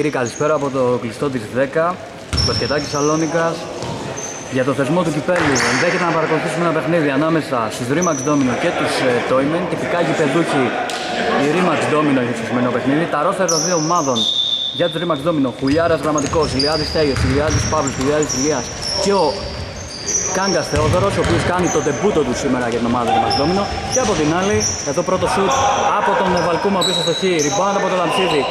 Κυρίε και κύριοι, καλησπέρα από το κλειστό της 10, Μπασκετάκι Σαλόνικας. Για το θεσμό του κυπέλου, ενδέχεται να παρακολουθήσουμε ένα παιχνίδι ανάμεσα στου Remax Domino και τους ε, Toymen. Τυπικά γηπεδούχοι η Remax Domino για το σημερινό παιχνίδι. Τα ρόστερ των δύο ομάδων για τους Remax Domino, Χουλιάρας Γραμματικός, Ηλιάδης Τέλειο, Ηλιάδης Παύλος, Ηλιάδης Ηλίας και ο Κάγκας Θεόδωρος, ο οποίος κάνει το τεμπούτο του σήμερα για την ομάδα του Remax Domino. Και από την άλλη, εδώ πρώτο σουτ από τον Βαλκούμα, ο οποίος αστοχεί, rebound από τον Λαμψίδη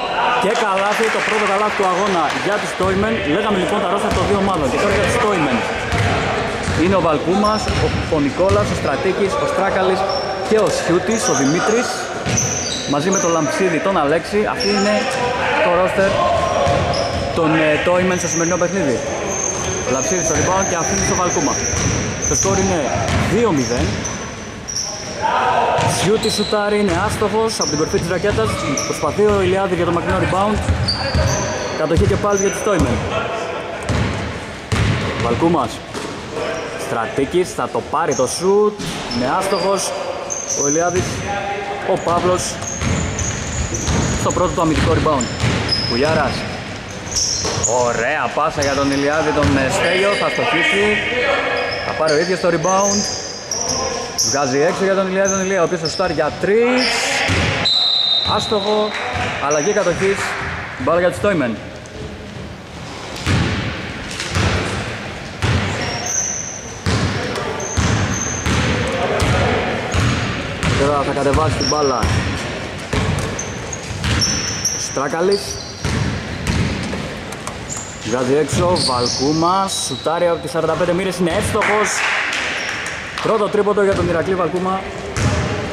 και καλάθι, το πρώτο καλάθι του αγώνα για τους Toymen. Λέγαμε λοιπόν τα ρόστα των δύο ομάδων και τώρα για τους Toymen. Είναι ο Βαλκούμας, ο, ο Νικόλας, ο Στρατίκης, ο Στράκαλης και ο Σιούτης, ο Δημήτρης μαζί με τον Λαμψίδη, τον Αλέξη. Αυτή είναι το ρόστερ των ε, Toymen στο σημερινό παιχνίδι. Ο Λαμψίδης στο rebound και αφήνει στο Βαλκούμα. Το σκορ είναι 2-0. Σιούτι σουτάρι είναι άστοχος από την κορφή της ρακέτας. Προσπαθεί ο Ηλιάδη για το μακρινό rebound. Κατοχή και πάλι για τους Τόιμεν. Βαλκούμας. Στρατίκης θα το πάρει το σουτ. Είναι άστοχος. Ο Ηλιάδης, ο Παύλος στο πρώτο του αμυντικό rebound. Κουλιάρας. Ωραία πάσα για τον Ηλιάδη, τον ε, Στέλιο, θα στοχίσει. Θα πάρει ο ίδιος το rebound. Βγάζει έξω για τον Ηλία τον Ηλία, ο οποίος θα σουτάρει για 3. Άστοχο, αλλαγή κατοχής, μπάλα για τους Τόιμεν. Τώρα θα κατεβάσει την μπάλα Στράκαλης Βγάζει έξω, Βαλκούμας, σουτάρει από τις 45 μοίρες, είναι εύστοχος Πρώτο τρίποντο για τον Ηρακλή Βαλκούμα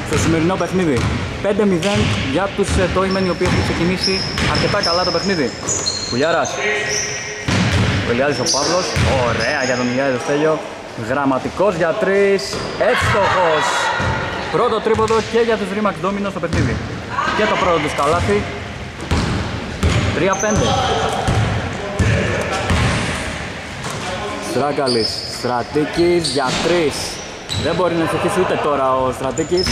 στο σημερινό παιχνίδι. 5-0 για τους Τόιμεν οι οποίοι έχουν ξεκινήσει αρκετά καλά το παιχνίδι. Κουλιάρας. Ο Ηλιάδης ο Παύλος. Ωραία για τον Ηλιάδη το Στέλιο. Γραμματικός για τρεις. Εύστοχος. Πρώτο τρίποντο και για τους Ρήμαξ Ντόμινο στο παιχνίδι. Και το πρώτο τους καλάθι. 3-5. Στράκαλης, Στρατίκης για 3 δεν μπορεί να ευτυχίσει ούτε τώρα ο Στρατήκης.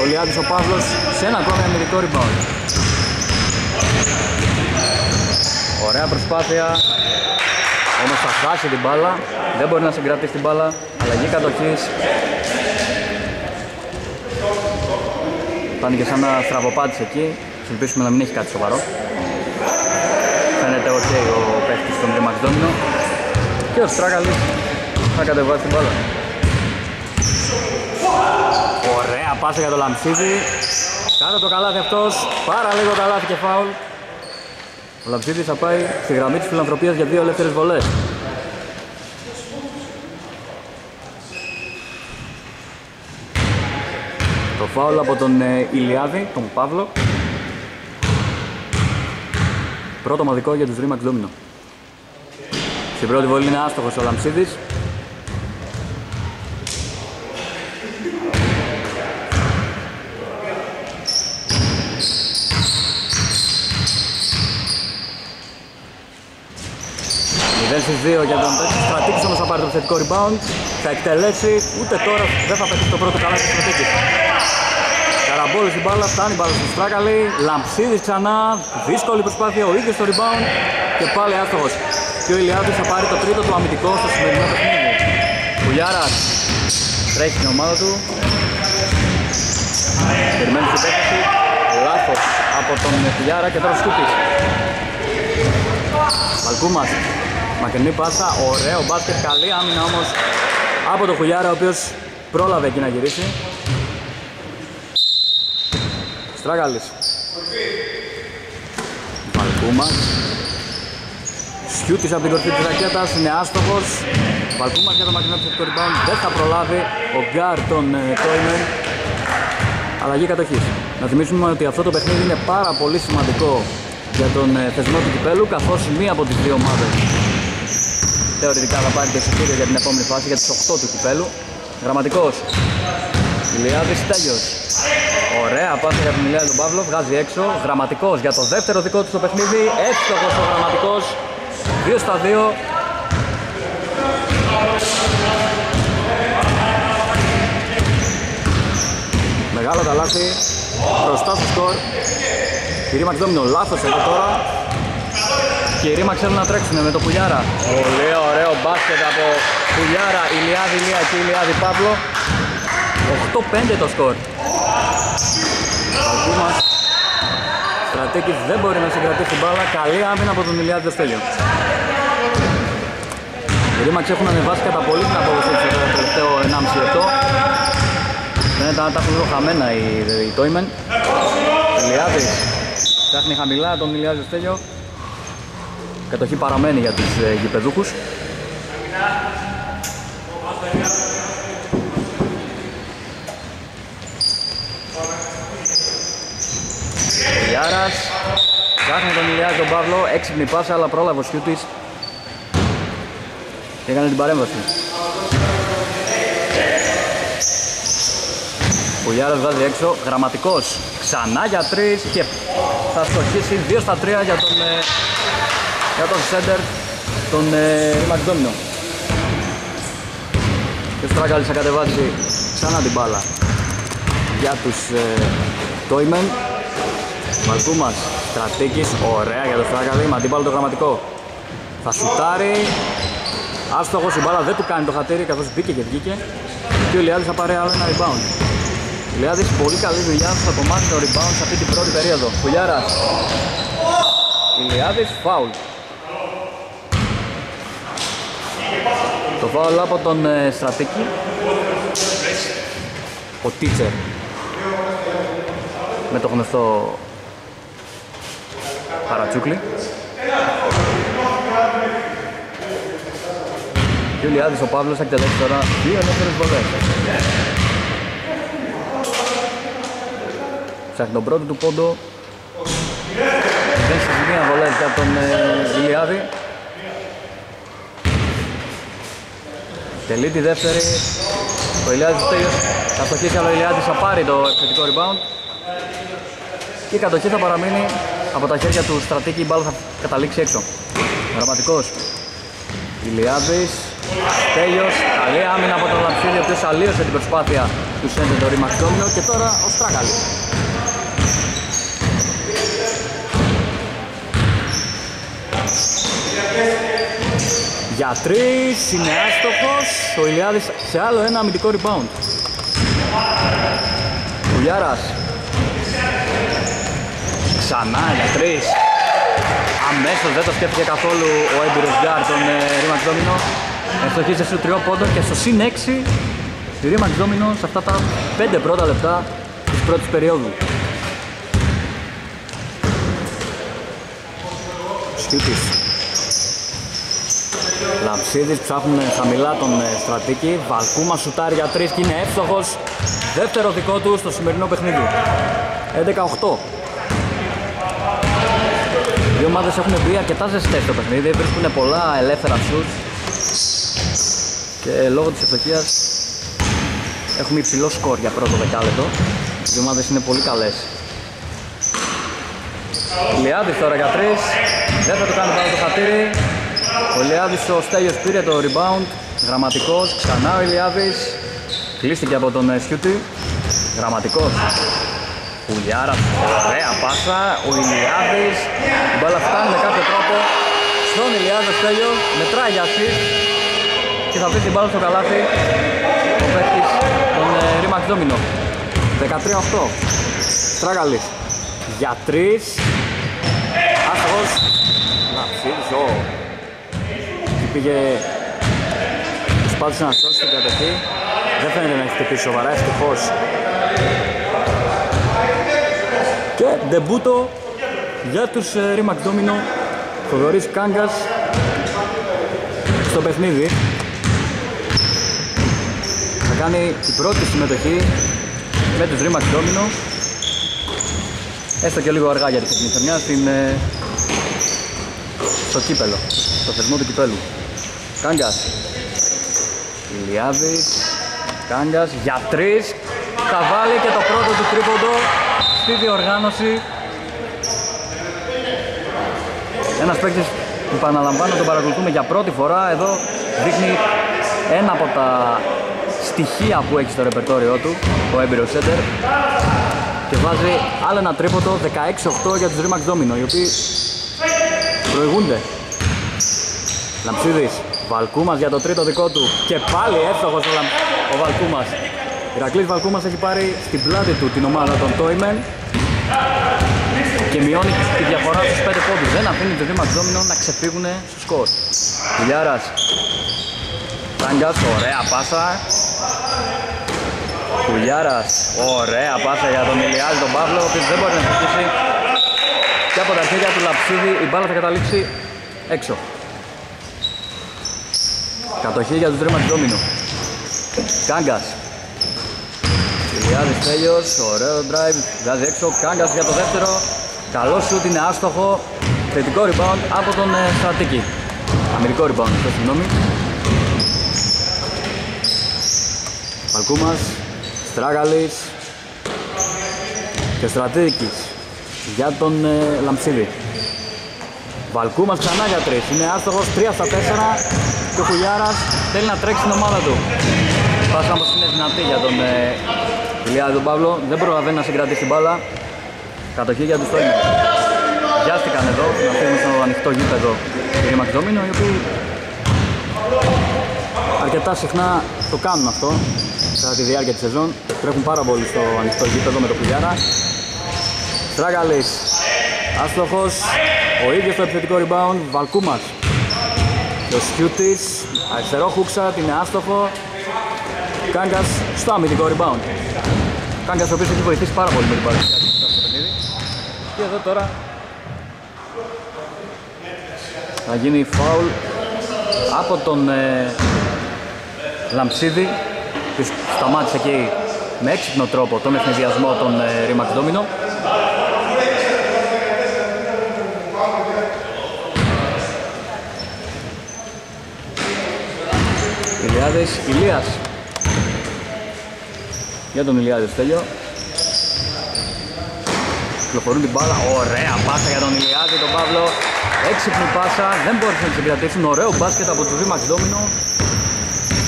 Ο Λιάδης ο Παύλος σε ένα ακόμη αμυντικό rebound. Ωραία προσπάθεια. Όμως θα χάσει την μπάλα. Δεν μπορεί να συγκρατήσει την μπάλα. Αλλαγή κατοχής. Φάνηκε σαν να στραβοπάτησε εκεί. Ελπίσουμε να μην έχει κάτι σοβαρό. Φαίνεται ok ο παίχτης στον Ρήμαξ Ντόμινο. Και ο Στράγαλης θα κατεβάσει την μπάλα. Ωραία πάσα για το Λαμψίδη. Κάτω το καλάθι αυτός. Πάρα λίγο καλάθι και φάουλ. Ο Λαμψίδης θα πάει στη γραμμή της φιλανθρωπίας για δύο ελεύθερες βολές. Το φάουλ από τον ε, Ηλιάδη, τον Παύλο. Πρώτο μαδικό για τους Ρήμαξ Ντόμινο. Στην πρώτη βολή είναι άστοχος ο Λαμψίδης. στις 2 για τον Στρατήκης όμως θα πάρει το θετικό rebound. Θα εκτελέσει, ούτε τώρα δεν θα πετύχει το πρώτο καλά του Στρατήκης Καραμπόλης η μπάλα, φτάνει η μπάλα στο Στράκαλη Λαμψίδης ξανά, δύσκολη προσπάθεια, ο ίδιος το rebound. Και πάλι άστοχος και ο Ηλιάδης θα πάρει το τρίτο του αμυντικό στο σημερινό παιχνίδι. Κουλιάρας τρέχει την ομάδα του. Περιμένει την επέκταση. Λάθος από τον Κουλιάρα και τώρα Σκούπης. Βαλκούμας. Μακρινή πάσα, ωραίο μπάσκετ, καλή άμυνα όμως από το Χουλιάρα ο οποίος πρόλαβε εκεί να γυρίσει. Στράγαλης. Βαλκούμας. Σιούτης από την κορφή της ρακέτας, είναι άστοχος. Βαλκούμας για το μακρινό το rebound, δεν θα προλάβει ο γκάρ των Toy Men. Αλλαγή κατοχής. Να θυμίσουμε ότι αυτό το παιχνίδι είναι πάρα πολύ σημαντικό για τον ε, θεσμό του κυπέλου καθώς μία από τις δύο ομάδες θεωρητικά θα πάρει το εισιτήριο για την επόμενη φάση για τις 8 του κυπέλου. Γραμματικός. Ηλιάδης Στέλιος. Ωραία πάσα για τον Ηλιάδη τον Παύλο, βγάζει έξω. Γραμματικός για το δεύτερο δικό του στο παιχνίδι. Εύστοχος ο Γραμματικός. 2 στα 2. Μεγάλο καλάθι. Μπροστά στο σκορ. Η Ρήμαξ Δόμινο λάθος εδώ τώρα. Και οι Ρήμαξ θέλουν να τρέξουν με το Πουλιάρα. Πολύ ωραίο μπάσκετ από Πουλιάρα, Ηλιάδη Ηλία και Ηλιάδη Παύλο. 8-5 το σκορ. Παγκούμας. Στρατήκης δεν μπορεί να συγκρατήσει μπάλα. Καλή άμυνα από τον Ηλιάδη Δεστέλιο. Οι Ρήμαξ έχουν ανεβάσει κατά πολύ την απόδοση τους το τελευταίο 1,5 λεπτό. Φαίνεται να τα έχουν λίγο χαμένα οι, οι Τόιμεν. Ηλιάδης ψάχνει χαμηλά τον Ηλιάδη Στέλιο. Κατοχή παραμένει για τους ε, γηπεδούχους. Ηλιάρας ψάχνει τον Ηλιάδη τον Παύλο, έξυπνη πάσα αλλά πρόλαβε ο Σιούτης και έκανε την παρέμβαση. Πουλιάρας βγάζει έξω, γραμματικός ξανά για 3 και θα στοχίσει 2 στα 3 για τον, ε, για τον σέντερ τον Ρίμαξ Ντόμινο. Και ο Στράκαλης θα κατεβάσει ξανά την μπάλα για τους ε, Τόιμεν. Μαλκούμας, Στρατήκης, ωραία για τον Στράκαλη, με αντίπαλο το γραμματικό. Θα σουτάρει, άστοχος η μπάλα δεν του κάνει το χατήρι καθώς μπήκε και βγήκε και ο Λιάδης θα πάρει άλλο ένα rebound. Λιάδης πολύ καλή δουλειά στο κομμάτι το rebound σε αυτή την πρώτη περίοδο. Κουλιάρας. Ηλιάδης, φάουλ. Το φάουλ από τον ε, Στρατίκη. Ο Τίτσερ. Με το γνωστό παρατσούκλι. Και ο Λιάδης ο Παύλος θα εκτελέσει τώρα δύο ελεύθερες βολές. Ψάχνει τον πρώτο του πόντο. Δεν στις μία βολές για τον ε, Ηλιάδη. Τελεί τη δεύτερη. Ο Ηλιάδης τέλειος. Θα στοχίσει αλλά ο Ηλιάδης θα πάρει το επιθετικό rebound. Και η κατοχή θα παραμείνει από τα χέρια του στρατήκη. Η μπάλα θα καταλήξει έξω. Δραματικός. Ηλιάδης. Τέλειος. Καλή άμυνα από τον Λαψίδη, ο οποίος αλλίωσε την προσπάθεια του Σέντε το Ρήμαξ Και τώρα ο Στράκαλης. Για τρεις, είναι άστοχος, ο Ηλιάδης σε άλλο ένα αμυντικό rebound. Χουλιάρας. Ξανά για τρεις. Αμέσως δεν το σκέφτηκε καθόλου ο έμπειρος γκάρ των ε, Remax Domino. Ευστοχίζει στο τρίποντο και στο συν 6 η Remax Domino σε αυτά τα 5 πρώτα λεπτά της πρώτης περίοδου. Σκύπης Λαμψίδης ψάχνουν χαμηλά τον ε, στρατήκη. Βαλκούμα σουτάρει για 3 και είναι εύστοχος. Δεύτερο δικό του στο σημερινό παιχνίδι. 11-8. Οι ομάδες έχουν μπει αρκετά ζεστές στο παιχνίδι, βρίσκουν πολλά ελεύθερα σουτ και λόγω της ευστοχίας έχουμε υψηλό σκορ για πρώτο δεκάλεπτο. Οι ομάδες είναι πολύ καλές. Λιάδης τώρα για 3, δεν θα το κάνει πάνω το χατήρι, ο Ηλιάδης ο Στέλιος πήρε το rebound, γραμματικός, ξανά ο Ηλιάδης, κλείστηκε από τον Σιούτη, γραμματικός. Πουλιάρα, ωραία πάσα, ο Ηλιάδης, η μπάλα φτάνει με κάποιο τρόπο. Στον Ηλιάδη Στέλιος, μετράει για και θα βρει την μπάλα στο καλάθι ο παίκτης τον Ρήμαξ Δόμινο. 13-8, Στράγαλης, για τρεις, άστοχος, να ψήφισε, πήγε προσπάθησε να σώσει την κατοχή. Δεν φαίνεται να έχει χτυπήσει σοβαρά ευτυχώς. Και ντεμπούτο για τους ε, Ρήμαξ Ντόμινο Θοδωρής Κάγκας. Στο παιχνίδι. θα κάνει την πρώτη συμμετοχή με τους Ρήμαξ Ντόμινο έστω και λίγο αργά για την χρονιά στην, ε, στο κύπελο, στο θεσμό του κυπέλου. Κάγκας. Ηλιάδης. Κάγκας για τρεις. Θα βάλει και το πρώτο του τρίποντο στη διοργάνωση. Ένας παίκτης που επαναλαμβάνω τον παρακολουθούμε για πρώτη φορά. Εδώ δείχνει ένα από τα στοιχεία που έχει στο ρεπερτόριό του, ο έμπειρος σέντερ. και βάζει άλλο ένα τρίποτο 16-8 για τους Remax Domino οι οποίοι προηγούνται. Λαμψίδης, Βαλκούμας για το τρίτο δικό του και πάλι εύστοχος ο, Λαμ... ο Βαλκούμας. Ηρακλής Βαλκούμας έχει πάρει στην πλάτη του την ομάδα των Toymen και μειώνει τη διαφορά στους 5 πόντους. Δεν αφήνει το Remax Domino να ξεφύγουν στο σκορ. Κουλιάρας, Τάγκας, ωραία πάσα. Κουλιάρας, ωραία πάσα για τον Ηλιάδη τον Παύλο, ο οποίος δεν μπορεί να στοιχήσει. Και από τα χέρια του Λαψίδη η μπάλα θα καταλήξει έξω. Κατοχή για τους Dreamers Domino. Κάγκας. Ηλιάδης Τέλειος, ωραίο drive, βγάζει έξω. Κάγκας για το δεύτερο. Καλό σουτ είναι άστοχο. Θετικό rebound από τον ε, Στρατίκη. Αμερικό rebound, συγγνώμη. Παλκούμας, Στράγαλης και Στρατήκης για τον ε, Λαμψίδη. Βαλκούμας ξανά για τρεις, είναι άστοχος 3 στα 4 και ο Χουλιάρας θέλει να τρέξει την ομάδα του. Πάσα όμως είναι δυνατή για τον ε, Ηλιάδη τον Παύλο, δεν προλαβαίνει να συγκρατήσει την μπάλα. Κατοχή για τους Τόινερ. Βιάστηκαν εδώ, να φύγουν στο ανοιχτό γήπεδο του Ρήμαξ Δόμινο, οι οποίοι αρκετά συχνά το κάνουν αυτό κατά τη διάρκεια της σεζόν. Τρέχουν πάρα πολύ στο ανοιχτό γήπεδο με το Πουλιάρα. Στράγαλης, άστοχος, ο ίδιος στο επιθετικό rebound, Βαλκούμας. Και ο Σιούτης, αριστερό χούξα, είναι άστοχο. Κάγκας στο αμυντικό rebound. Κάγκας ο οποίος έχει βοηθήσει πάρα πολύ με την παρουσία του στο παιχνίδι. Και εδώ τώρα θα γίνει φάουλ από τον ε, Λαμψίδη που σταμάτησε εκεί με έξυπνο τρόπο τον ευνηδιασμό των ε, Ρήμαξ Ντόμινο. Ηλιάδης, Ηλίας. Για τον Ηλιάδης Στέλιο. Κυκλοφορούν την μπάλα. Ωραία πάσα για τον Ηλιάδη, τον Παύλο. Έξυπνη πάσα, δεν μπόρεσαν να συγκρατήσουν. Ωραίο μπάσκετ από το Ρήμαξ Ντόμινο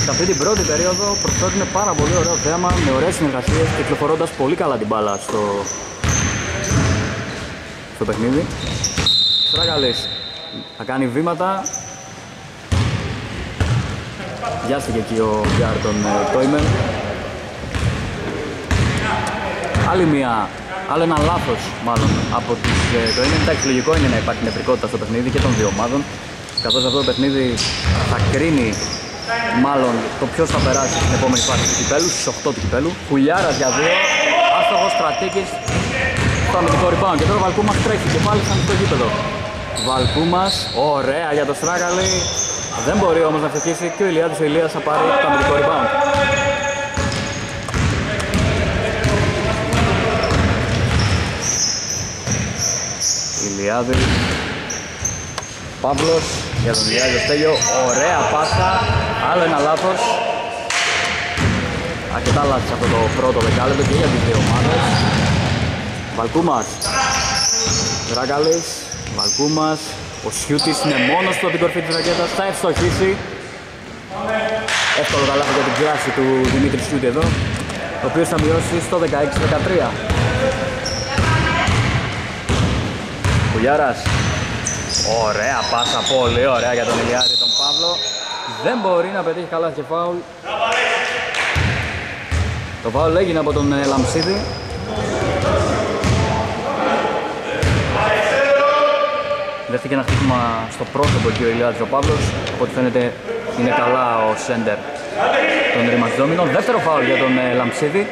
σε αυτή την πρώτη περίοδο προσφέρουν πάρα πολύ ωραίο θέαμα με ωραίες συνεργασίες κυκλοφορώντας πολύ καλά την μπάλα στο, στο παιχνίδι. Στράγαλης θα κάνει βήματα. Βιάστηκε εκεί ο Γιάρ τον Τόιμεν. Άλλη μια, άλλο ένα λάθος μάλλον από τις Τόιμεν. Εντάξει λογικό είναι να υπάρχει νευρικότητα στο παιχνίδι και των δύο ομάδων καθώς αυτό το παιχνίδι θα κρίνει μάλλον το ποιος θα περάσει στην επόμενη φάση του κυπέλου, στις 8 του κυπέλου. Χουλιάρας για 2, άστοχος στρατήκης στο αμυντικό rebound και τώρα ο Βαλκούμας τρέχει και πάλι σαν το γήπεδο. Βαλκούμας, ωραία για το Στράγαλη, δεν μπορεί όμως να φτιάξει και ο Ηλιάδης ο Ηλίας θα πάρει το αμυντικό rebound. Ηλιάδης, Παύλος για τον Ηλιάδη Στέλιο, ωραία πάσα, άλλο ένα λάθος. Αρκετά λάθος αυτό το πρώτο δεκάλεπτο και για τις δύο ομάδες. Βαλκούμας, Δράκαλης, Βαλκούμας, ο Σιούτης είναι μόνος του από την κορφή της ρακέτας, θα ευστοχίσει. Εύκολο τα λάθη για την κλάση του Δημήτρη Σιούτη εδώ, ο οποίος θα μειώσει στο 16-13. Κουλιάρας, Ωραία πάσα, πολύ ωραία για τον Ηλιάδη τον Παύλο. Δεν μπορεί να πετύχει καλά και φάουλ. Το φάουλ έγινε από τον ε, Λαμψίδη. Δέχτηκε ένα χτύπημα στο πρόσωπο και ο Ηλιάδης ο Παύλος. Από ό,τι φαίνεται είναι καλά ο σέντερ των Ρημαξδόμινων. Δεύτερο φάουλ για τον ε, Λαμψίδη.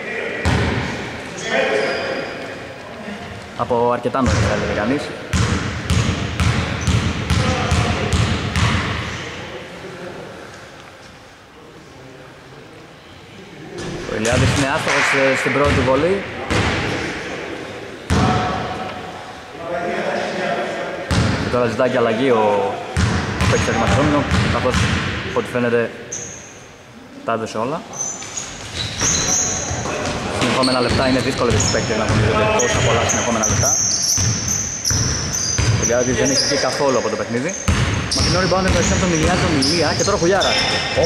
Από αρκετά νωρίς θα έλεγε κανείς. Ηλιάδης είναι άστοχος ε, στην πρώτη του βολή. Και τώρα ζητάει και αλλαγή ο παίκτης Ερμαστρόμινο, καθώς ό,τι φαίνεται τα έδωσε όλα. Συνεχόμενα λεπτά είναι δύσκολο για τους παίκτες να γνωρίζονται τόσα πολλά συνεχόμενα λεπτά. Ο Ηλιάδης δεν έχει καθόλου από το παιχνίδι. Μακρινό rebound είναι από τον Ηλιά, τον Ηλία και τώρα Χουλιάρα.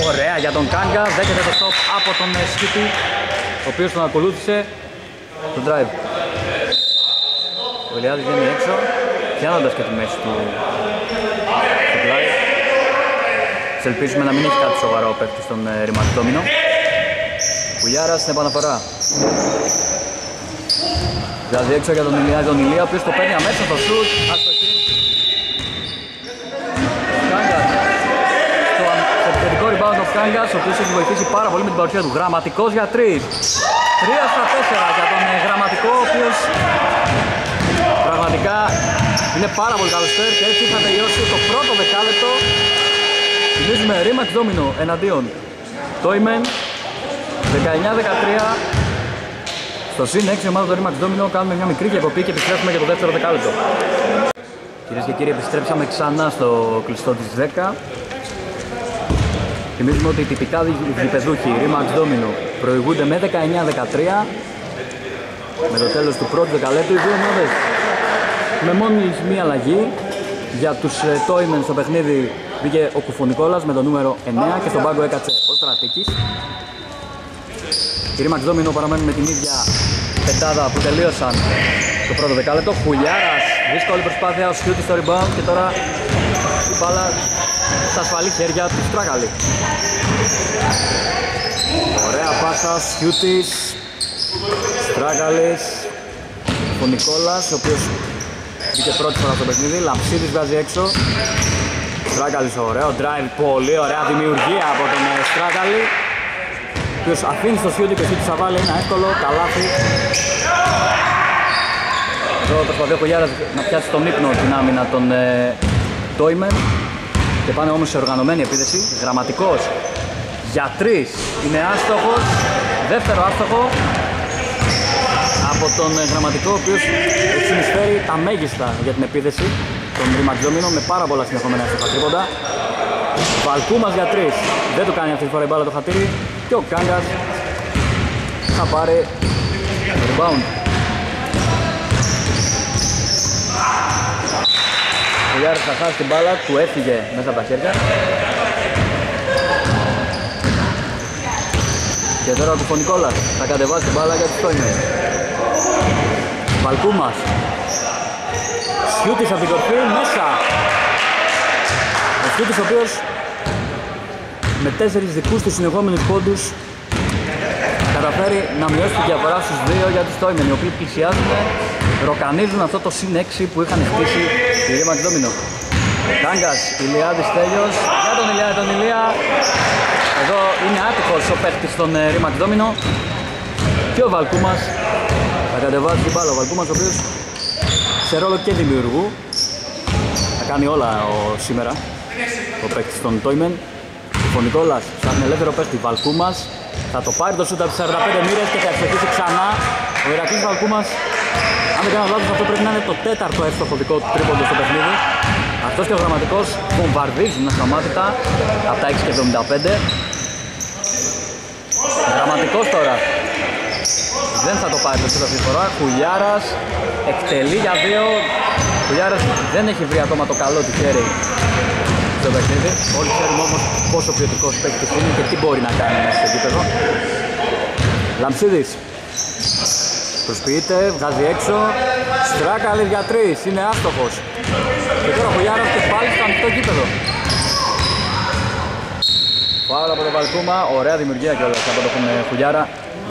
Ωραία για τον Κάνγκα, δέχεται το stop από τον Σκίτη, ο οποίος τον ακολούθησε το drive. Ο Ηλιάδης βγαίνει έξω, πιάνοντας και τη μέση του στο πλάι. Σε ελπίζουμε να μην έχει κάτι σοβαρό ο παίκτης στον ε, Ρηματιτόμινο. Πουλιάρας στην επαναφορά. Βγάζει έξω για τον Ηλιάδη τον Ηλία, ο οποίος το παίρνει αμέσως στο σουτ. Αστοχή. Κάγκας. Στο επιθετικό rebound ο Κάγκας, ο οποίος έχει βοηθήσει πάρα πολύ με την παρουσία του. Γραμματικός για τρεις. 3 στα 4 για τον ε, γραμματικό, ο οποίος πραγματικά είναι πάρα πολύ καλός στέρ και έτσι θα τελειώσει το πρώτο δεκάλεπτο. Θυμίζουμε Ρήμαξ Δόμινο εναντίον Τόιμεν 19-13 στο συν 6 ομάδα του Ρήμαξ Δόμινο κάνουμε μια μικρή διακοπή και επιστρέφουμε για το δεύτερο δεκάλεπτο. Κυρίες και κύριοι επιστρέψαμε ξανά στο κλειστό της 10 Θυμίζουμε ότι οι τυπικά διπεδούχοι Ρήμαξ Δόμινο προηγούνται με 19-13 με το τέλος του πρώτου δεκαλέπτου οι δύο ομάδες με μόνη μία αλλαγή. Για τους Τόιμεν στο παιχνίδι μπήκε ο Κουφονικόλας με το νούμερο 9 και στον πάγκο έκατσε ο Στρατήκης οι Ρήμαξ Δόμινο παραμένουν με την ίδια πεντάδα που τελείωσαν το πρώτο δεκάλεπτο. Χουλιάρας, δύσκολη προσπάθεια, ο Σιούτης στο rebound και τώρα η μπάλα στα ασφαλή χέρια του Στράκαλη Ωραία πάσα, Σιούτης, Στράκαλης, ο Νικόλας, ο οποίος μπήκε πρώτη φορά στο παιχνίδι, Λαμψίδης βγάζει έξω, Στράκαλης ωραίο drive, πολύ ωραία δημιουργία από τον ε, Στράκαλη, ο οποίος αφήνει στο Σιούτη και ο Σιούτης θα βάλει ένα εύκολο καλάθι. Εδώ προσπαθεί ο Κογιάρας να πιάσει τον ύπνο την άμυνα των Τόιμεν και πάνε όμως σε οργανωμένη επίθεση, γραμματικός για τρεις είναι άστοχος δεύτερο άστοχο από τον γραμματικό ο οποίος έχει συνεισφέρει τα μέγιστα για την επίθεση τον Ρηματζόμινο με πάρα πολλά συνεχόμενα άστοχα τρίποντα. Βαλκούμας για τρεις δεν το κάνει αυτή τη φορά η μπάλα το χατήρι και ο Κάγκας θα πάρει rebound ο Γιάρης θα χάσει την μπάλα, του έφυγε μέσα από τα χέρια Και τώρα του Φωνικόλας θα κατεβάσει την μπάλα για τους Τόνιες. Βαλκούμας. Σιούτης από την κορφή, μέσα. Ο Σιούτης ο οποίος με τέσσερις δικούς τους συνεχόμενους πόντους καταφέρει να μειώσει τη διαφορά στους δύο για τους Τόιμεν, οι οποίοι πλησιάζουν, ροκανίζουν αυτό το συν 6 που είχαν χτίσει η Ρήμα Ντόμινο. Κάγκας, Ηλιάδης Τέλειος, για τον Ηλιά, τον Ηλία, εδώ είναι άτυχος ο παίχτης στον Ρήμαξ Δόμινο και ο Βαλκούμας. Θα κατεβάζει την μπάλα. Ο Βαλκούμας ο οποίος σε ρόλο και δημιουργού θα κάνει όλα ο, σήμερα ο παίχτης των Τόιμεν. Ο Νικόλας σαν ελεύθερο παίχτη Βαλκούμας θα το πάρει το σούτα από τις 45 μοίρες και θα εξοχίσει ξανά. Ο Ηρακλής Βαλκούμας αν δεν κάνω λάθος αυτό πρέπει να είναι το τέταρτο εύστοχο δικό του τρίποντο στο παιχνίδι αυτός και ο γραμματικός βομβαρδίζουν ασταμάτητα από τα 6 και 75 Δραματικός τώρα. Δεν θα το πάρει το αυτή τη φορά. Κουλιάρας εκτελεί για δύο. Κουλιάρας δεν έχει βρει ακόμα το καλό του χέρι στο παιχνίδι. Όλοι ξέρουμε όμως πόσο ποιοτικός παίκτης είναι και τι μπορεί να κάνει μέσα στο γήπεδο. Λαμψίδης. Προσποιείται, βγάζει έξω. Στράκαλη για τρεις, είναι άστοχος. Και τώρα ο Κουλιάρας και πάλι στο ανοιχτό γήπεδο. Φάουλ από τον Βαλκούμα, ωραία δημιουργία κιόλας από τον Χουλιάρα.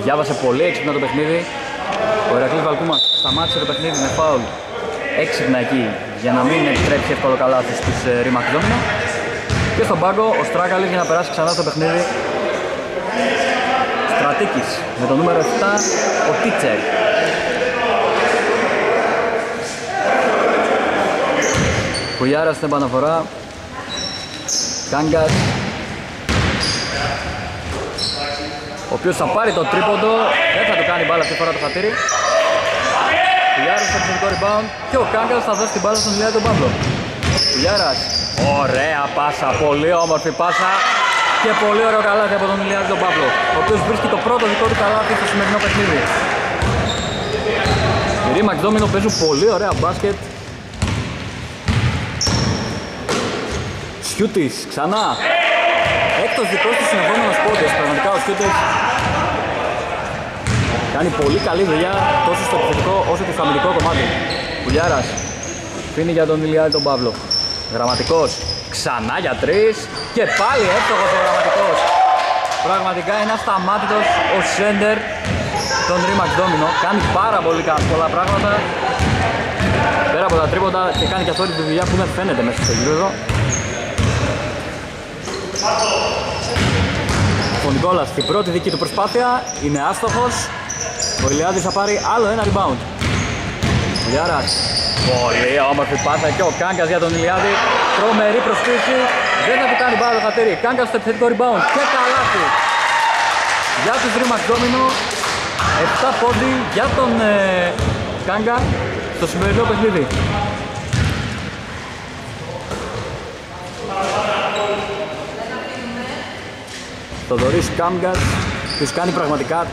Διάβασε πολύ έξυπνα το παιχνίδι. Ο Ηρακλής Βαλκούμα σταμάτησε το παιχνίδι με φάουλ έξυπνα εκεί για να μην επιτρέψει εύκολο καλάθι στους ε, Ρήμακ Και στον πάγκο ο Στράκαλης για να περάσει ξανά στο παιχνίδι Στρατίκης με το νούμερο 7 ο Τίτσερ. Χουλιάρα στην επαναφορά. Κάγκας ο οποίος θα πάρει το τρίποντο, δεν θα του κάνει μπάλα αυτή τη φορά το χατήρι. Πουλιάρας στο επιθετικό rebound και ο Κάγκας θα δώσει την μπάλα στον Ηλία τον Παύλο. Πουλιάρας, ωραία πάσα, πολύ όμορφη πάσα και πολύ ωραίο καλάθι από τον Ηλία τον Παύλο, ο οποίος βρίσκει το πρώτο δικό του καλάθι στο σημερινό παιχνίδι. Οι Ρήμαξ Δόμινο παίζουν πολύ ωραία μπάσκετ. Σιούτης, ξανά, έκτος δικός του συνεχόμενος πόντος. Πραγματικά ο Σκιούτες κάνει πολύ καλή δουλειά τόσο στο επιθετικό όσο και στο αμυντικό κομμάτι. Κουλιάρας. Φύνει για τον Ηλιάδη τον Παύλο. Γραμματικός. Ξανά για τρεις. Και πάλι εύστοχος ο γραμματικός. Πραγματικά είναι ασταμάτητος ο σέντερ τον Ρίμαξ Ντόμινο. Κάνει πάρα πολύ πολλά πράγματα. Πέρα από τα τρίποτα και κάνει και αυτό τη δουλειά που δεν φαίνεται μέσα στο γύρο. Ο Νικόλας στην πρώτη δική του προσπάθεια είναι άστοχος. Ο Ηλιάδης θα πάρει άλλο ένα rebound. Ηλιάρας. Πολύ όμορφη πάσα και ο Κάγκας για τον Ηλιάδη. Τρομερή προσθήκη. Δεν θα του κάνει μπάλα το χατήρι. Κάγκας στο επιθετικό rebound και καλάθι. Για τους Ρήμαξ Ντόμινο. 7 πόντι για τον ε, Κάγκα στο σημερινό παιχνίδι. Θοδωρής Κάμπγκας τους κάνει πραγματικά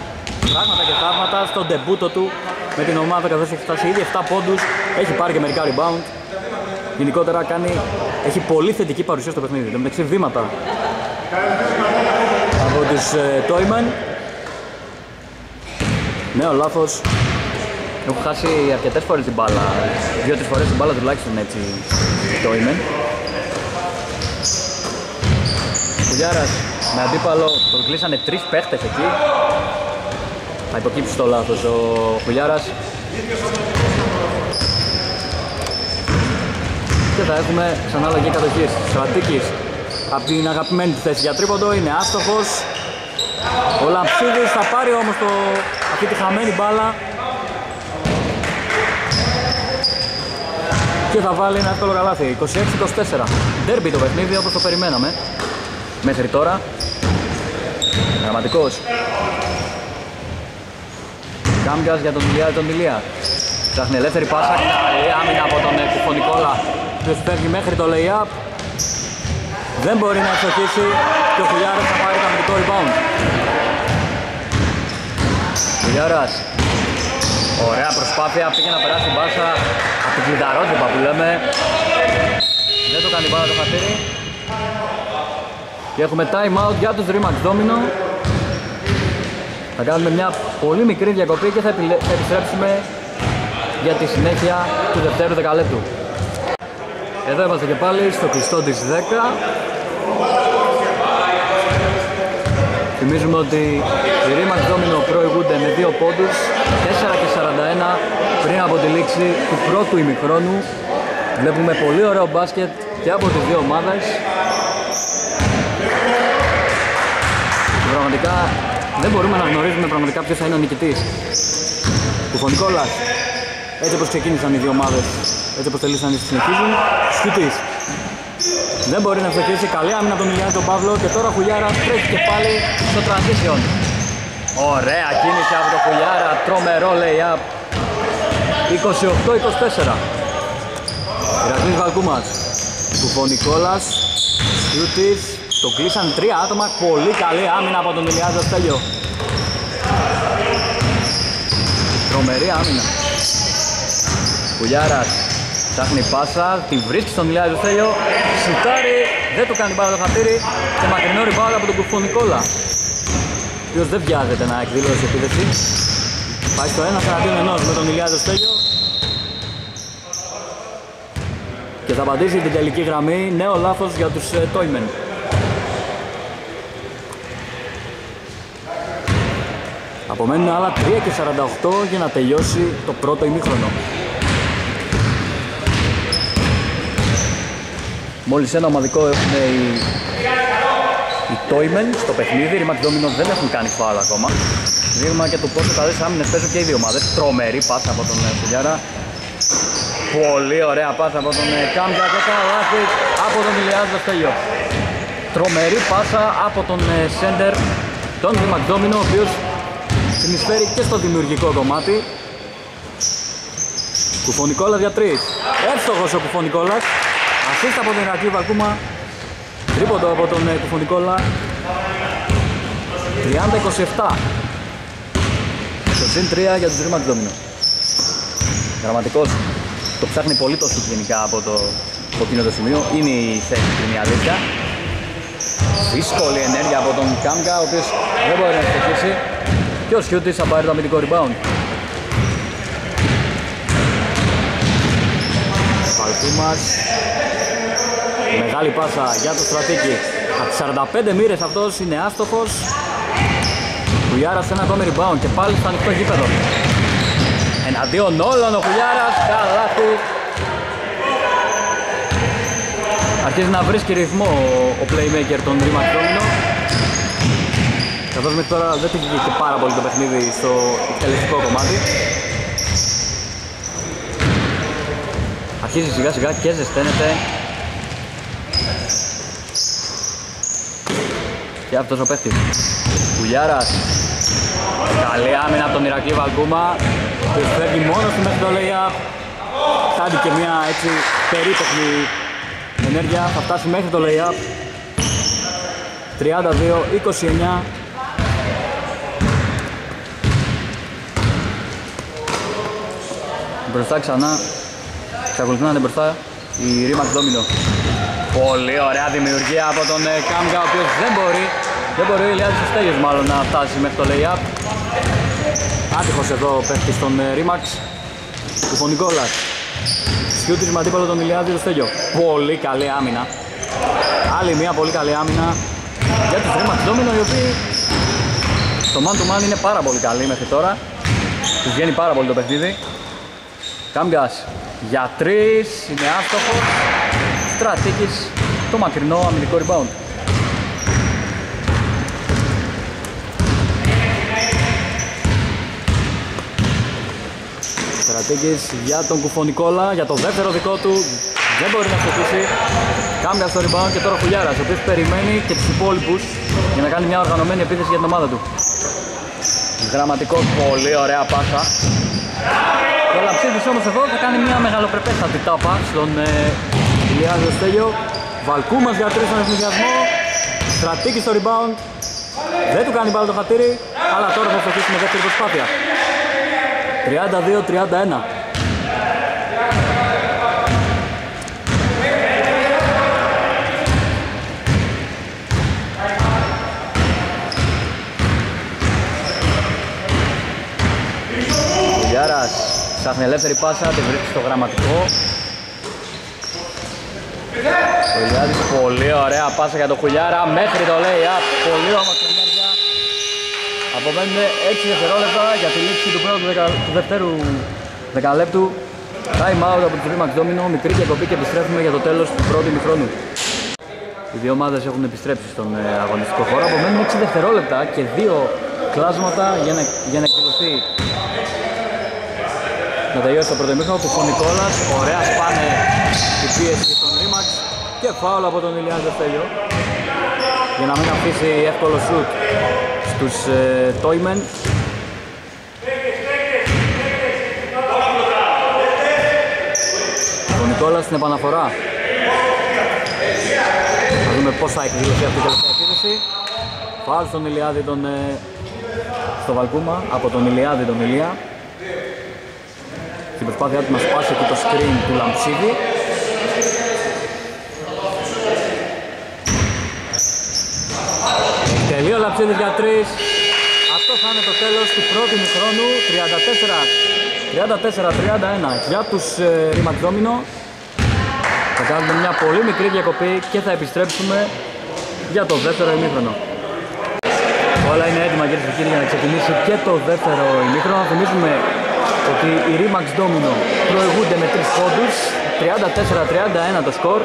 πράγματα και θαύματα στον τεμπούτο του με την ομάδα καθώς έχει φτάσει ήδη 7 πόντους, έχει πάρει και μερικά rebound. Γενικότερα κάνει, έχει πολύ θετική παρουσία στο παιχνίδι. Δεν μεταξύ βήματα από τους ε, Toyman. Νέο λάθος. Έχω χάσει αρκετές φορές την μπάλα, δύο-τρεις φορές την μπάλα τουλάχιστον έτσι Toyman. Κουλιάρας με αντίπαλο, τον κλείσανε τρεις παίχτες εκεί. Θα υποκύψει το λάθος ο Χουλιάρας. Και θα έχουμε ξανά λογή κατοχής. Στρατήκης από την αγαπημένη του θέση για τρίποντο είναι άστοχος. Ο Λαμψίδης θα πάρει όμως το, αυτή τη χαμένη μπάλα. Και θα βάλει ένα εύκολο καλάθι. 26-24. Ντέρμπι το παιχνίδι όπως το περιμέναμε. Μέχρι τώρα. Δραματικός. Κάμπιας για τον Ηλία τον Ηλία. Ψάχνει ελεύθερη πάσα. Καλή άμυνα από τον Κουφονικόλα. Ποιος φεύγει μέχρι το lay-up. Δεν μπορεί να εξοχίσει και ο Χουλιάρας θα πάρει το rebound. Χουλιάρας. Ωραία προσπάθεια, πήγε να περάσει την μπάσα από την κλειδαρότυπα που λέμε. Δεν το κάνει πάρα το χατήρι. Και έχουμε time out για τους Remax Domino. Θα κάνουμε μια πολύ μικρή διακοπή και θα επιστρέψουμε για τη συνέχεια του δευτέρου δεκαλέπτου. Εδώ είμαστε και πάλι στο κλειστό της 10. Θυμίζουμε ότι οι Remax Domino προηγούνται με 2 πόντους, 4 και 41 πριν από τη λήξη του πρώτου ημιχρόνου. Βλέπουμε πολύ ωραίο μπάσκετ και από τις δύο ομάδες. Πραγματικά δεν μπορούμε να γνωρίζουμε πραγματικά ποιος θα είναι ο νικητής. Του Φωνικόλας. Έτσι όπως ξεκίνησαν οι δύο ομάδες, έτσι όπως τελείωσαν οι συνεχίζουν. Σκουτής. Δεν μπορεί να ευστοχίσει καλή άμυνα τον Ηλιάδη τον Παύλο και τώρα ο Χουλιάρας τρέχει και πάλι στο transition. Ωραία κίνηση από τον Χουλιάρα, τρομερό lay-up. 28-24. Ηρακλής Βαλκούμας. Κουφονικόλας, Σκιούτης, το κλείσαν τρία άτομα, πολύ καλή άμυνα από τον Ηλιάδη Στέλιο. Τρομερή άμυνα. Κουλιάρας ψάχνει πάσα, τη βρίσκει στον Ηλιάδη Στέλιο, σουτάρει, δεν του κάνει πάρα το χατήρι και μακρινό ριβάλ από τον Κουφονικόλα. Ο οποίος δεν βιάζεται να εκδηλώσει επίδεση. Πάει στο ένα εναντίον ενός με τον Ηλιάδη Στέλιο. Και θα απαντήσει την τελική γραμμή, νέο λάθος για τους ε, Toymen. Απομένουν άλλα 3 και 48 για να τελειώσει το πρώτο ημίχρονο. Μόλις ένα ομαδικό έχουν οι, οι Toymen στο παιχνίδι, οι Max δεν έχουν κάνει φάουλ ακόμα. Δείγμα και το πόσο καλές άμυνες παίζουν και οι δύο ομάδες. Τρομερή πάσα από τον Φουλιάρα. Πολύ ωραία πάσα από τον Κάμπια και λάθη από τον Ηλιάδη Βαστέλιο. Τρομερή πάσα από τον Σέντερ, τον Μακδόμινο, ο οποίος συνεισφέρει και στο δημιουργικό κομμάτι. Κουφονικόλα για τρεις. Εύστοχος ο Κουφονικόλας. Ασίστα από τον Ηρακλή Βακούμα. Τρίποντο από τον ε, Κουφονικόλα. 30-27. Στο συν 3 για τον Dream Domino. Γραμματικός το ψάχνει πολύ το σουτ γενικά από, το, από εκείνο το σημείο. Είναι η θέση του, είναι η αλήθεια. Δύσκολη ενέργεια από τον Κάμκα, ο οποίος δεν μπορεί να στοχίσει. Και ο Σιούτης θα πάρει το αμυντικό rebound. Βαλκούμας. Μεγάλη πάσα για το στρατήκη. Από τις 45 μοίρες αυτός είναι άστοχος. Χουλιάρας ένα ακόμη rebound και πάλι στο ανοιχτό γήπεδο. Εναντίον όλων ο Χουλιάρας, καλάθι. Αρχίζει να βρίσκει ρυθμό ο playmaker των Ρήμαξ Domino. Καθώς μέχρι τώρα δεν έχει και πάρα πολύ το παιχνίδι στο εκτελεστικό κομμάτι. Αρχίζει σιγά σιγά και ζεσταίνεται. Και αυτός ο παίχτης. Κουλιάρας. Καλή άμυνα από τον Ηρακλή Βαλκούμα. Και φεύγει μόνος του μέχρι το lay-up. Κάνει και μια έτσι περίπτωση ενέργεια. Θα φτάσει μέχρι το lay-up. 32-29. Μπροστά ξανά. Εξακολουθεί να είναι μπροστά η Ρίμα Ντόμινο. Πολύ ωραία δημιουργία από τον ε, Κάμγα, ο οποίος δεν μπορεί, δεν μπορεί ο Ηλιάδης Στέλιος μάλλον να φτάσει μέχρι το lay-up. Άτυχος εδώ πέφτει στον ε, Ρίμαξ του Φωνικόλας. Σιούτης με αντίπαλο τον Ηλιάδη Στέλιο. Πολύ καλή άμυνα. Άλλη μια πολύ καλή άμυνα για τους Ρίμαξ Ντόμινο, οι οποίοι το man to man είναι πάρα πολύ καλή μέχρι τώρα. Τους βγαίνει πάρα πολύ το παιχνίδι. Κάμγκας για τρεις, είναι άστοχος. Στρατήκης το μακρινό αμυντικό rebound. Στρατήκης για τον Κουφονικόλα, για το δεύτερο δικό του. Δεν μπορεί να στοχίσει. Κάμια στο rebound και τώρα Χουλιάρας, ο οποίος περιμένει και τους υπόλοιπους για να κάνει μια οργανωμένη επίθεση για την ομάδα του. Γραμματικό, πολύ ωραία πάσα. Ο Λαψίδης όμως εδώ θα κάνει μια μεγαλοπρεπέστατη τάπα στον ε, Ηλιάδη Στέλιο. Βαλκούμας για τρεις στον εθνικιασμό. Στρατήκη στο rebound. Δεν του κάνει πάλι το χατήρι, αλλά τώρα θα στοχίσει με δεύτερη προσπάθεια. 32-31. Γιάρας ψάχνει ελεύθερη πάσα, τη βρίσκει στο γραμματικό. Ο Ηλιάδης πολύ ωραία πάσα για το Χουλιάρα μέχρι το lay-up. Πολύ όμορφη ενέργεια. Απομένουν 6 δευτερόλεπτα για τη λήξη του πρώτου δεκα, του δεύτερου δεκαλέπτου. Time out από το Max Domino, μικρή διακοπή και επιστρέφουμε για το τέλος του πρώτου ημιχρόνου. Οι δύο ομάδες έχουν επιστρέψει στον ε, αγωνιστικό χώρο. Απομένουν 6 δευτερόλεπτα και δύο κλάσματα για να, για να εκδηλωθεί να τελειώσει το πρώτο ημίχρονο του Φωνικόλας. Ωραία σπάνε η πίεση στον Ρίμαξ και φάουλ από τον Ηλιάν Δευτέλιο για να μην αφήσει εύκολο σουτ στους ε, Τόιμεν. Ο Νικόλας στην επαναφορά. Θα δούμε πώς θα εκδηλωθεί αυτή η τελευταία επίθεση. Φάουλ στον Ηλιάδη τον, ε, στο Βαλκούμα, από τον Ηλιάδη τον Ηλία. Στην προσπάθειά του να σπάσει και το screen του Λαμψίδη. Τελείο Λαμψίδης για 3. Αυτό θα είναι το τέλος του πρώτου μηχρόνου 34-31 για τους ε, Ρίματ Δόμινο. Θα κάνουμε μια πολύ μικρή διακοπή και θα επιστρέψουμε για το δεύτερο ημίχρονο. Όλα είναι έτοιμα κύριε και κύριοι για να ξεκινήσει και το δεύτερο ημίχρονο. Θυμίζουμε ότι οι Rimax Domino προηγούνται με 3 πόντους, 34-31 το σκορ.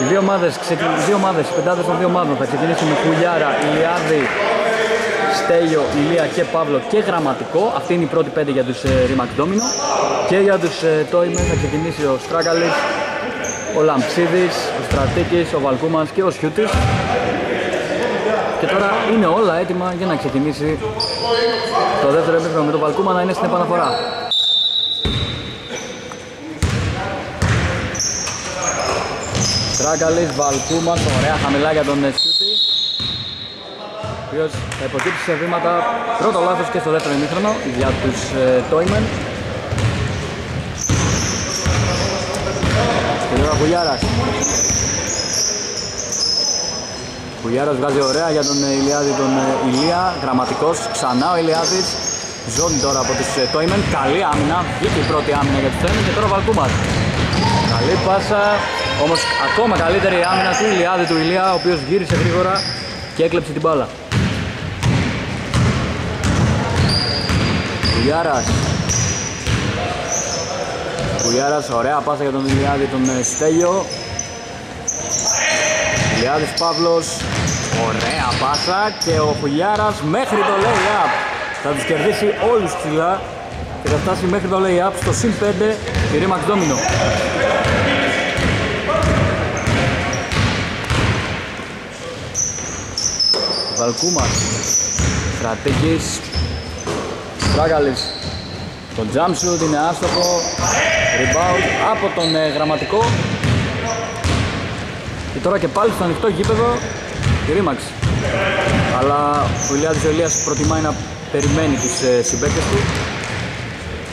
Οι δύο ομάδες, οι δύο ομάδες, οι πεντάδες των δύο ομάδων θα ξεκινήσουν με Κουλιάρα, Ηλιάδη, Στέλιο, Ηλία και Παύλο και Γραμματικό. Αυτή είναι η πρώτη πέντε για τους ε, Rimax Domino. Και για τους Toymen θα ξεκινήσει ο Στράκαλης, ο Λαμψίδης, ο Στρατίκης, ο Βαλκούμας και ο Σιούτης. Και τώρα είναι όλα έτοιμα για να ξεκινήσει το δεύτερο επίπεδο με τον Βαλκούμα να είναι στην επαναφορά. Στράκαλης, Βαλκούμας, ωραία χαμηλά για τον Σιούτη ο οποίος θα υποκύψει σε βήματα πρώτο λάθος και στο δεύτερο ημίχρονο για τους ε, Τόιμεν και τώρα Κουλιάρας Κουλιάρας βγάζει ωραία για τον ε, Ηλιάδη τον ε, Ηλία. Γραμματικός, ξανά ο Ηλιάδης. Ζώνη τώρα από τους Τόιμεν, καλή άμυνα. Βγήκε η πρώτη άμυνα για τους Τόιμεν και τώρα ο Βαλκούμας Καλή πάσα, όμως ακόμα καλύτερη άμυνα του Ηλιάδη του Ηλία, ο οποίος γύρισε γρήγορα και έκλεψε την μπάλα. Κουλιάρας. Κουλιάρας, ωραία πάσα για τον Ηλιάδη, τον ε, Στέλιο. Ηλιάδης Παύλος, ωραία πάσα και ο Κουλιάρας μέχρι το lay-up. Θα τους κερδίσει όλους ψηλά και θα φτάσει μέχρι το lay-up στο συν 5 η Ρήμαξ Domino. Βαλκούμας, στρατηγής, Στράγαλης, το jump shoot είναι άστοχο, rebound από τον ε, γραμματικό. Και τώρα και πάλι στο ανοιχτό γήπεδο η Ρήμαξ. Αλλά ο Ηλιάδης Ελίας προτιμάει να περιμένει τους ε, συμπαίκτες του.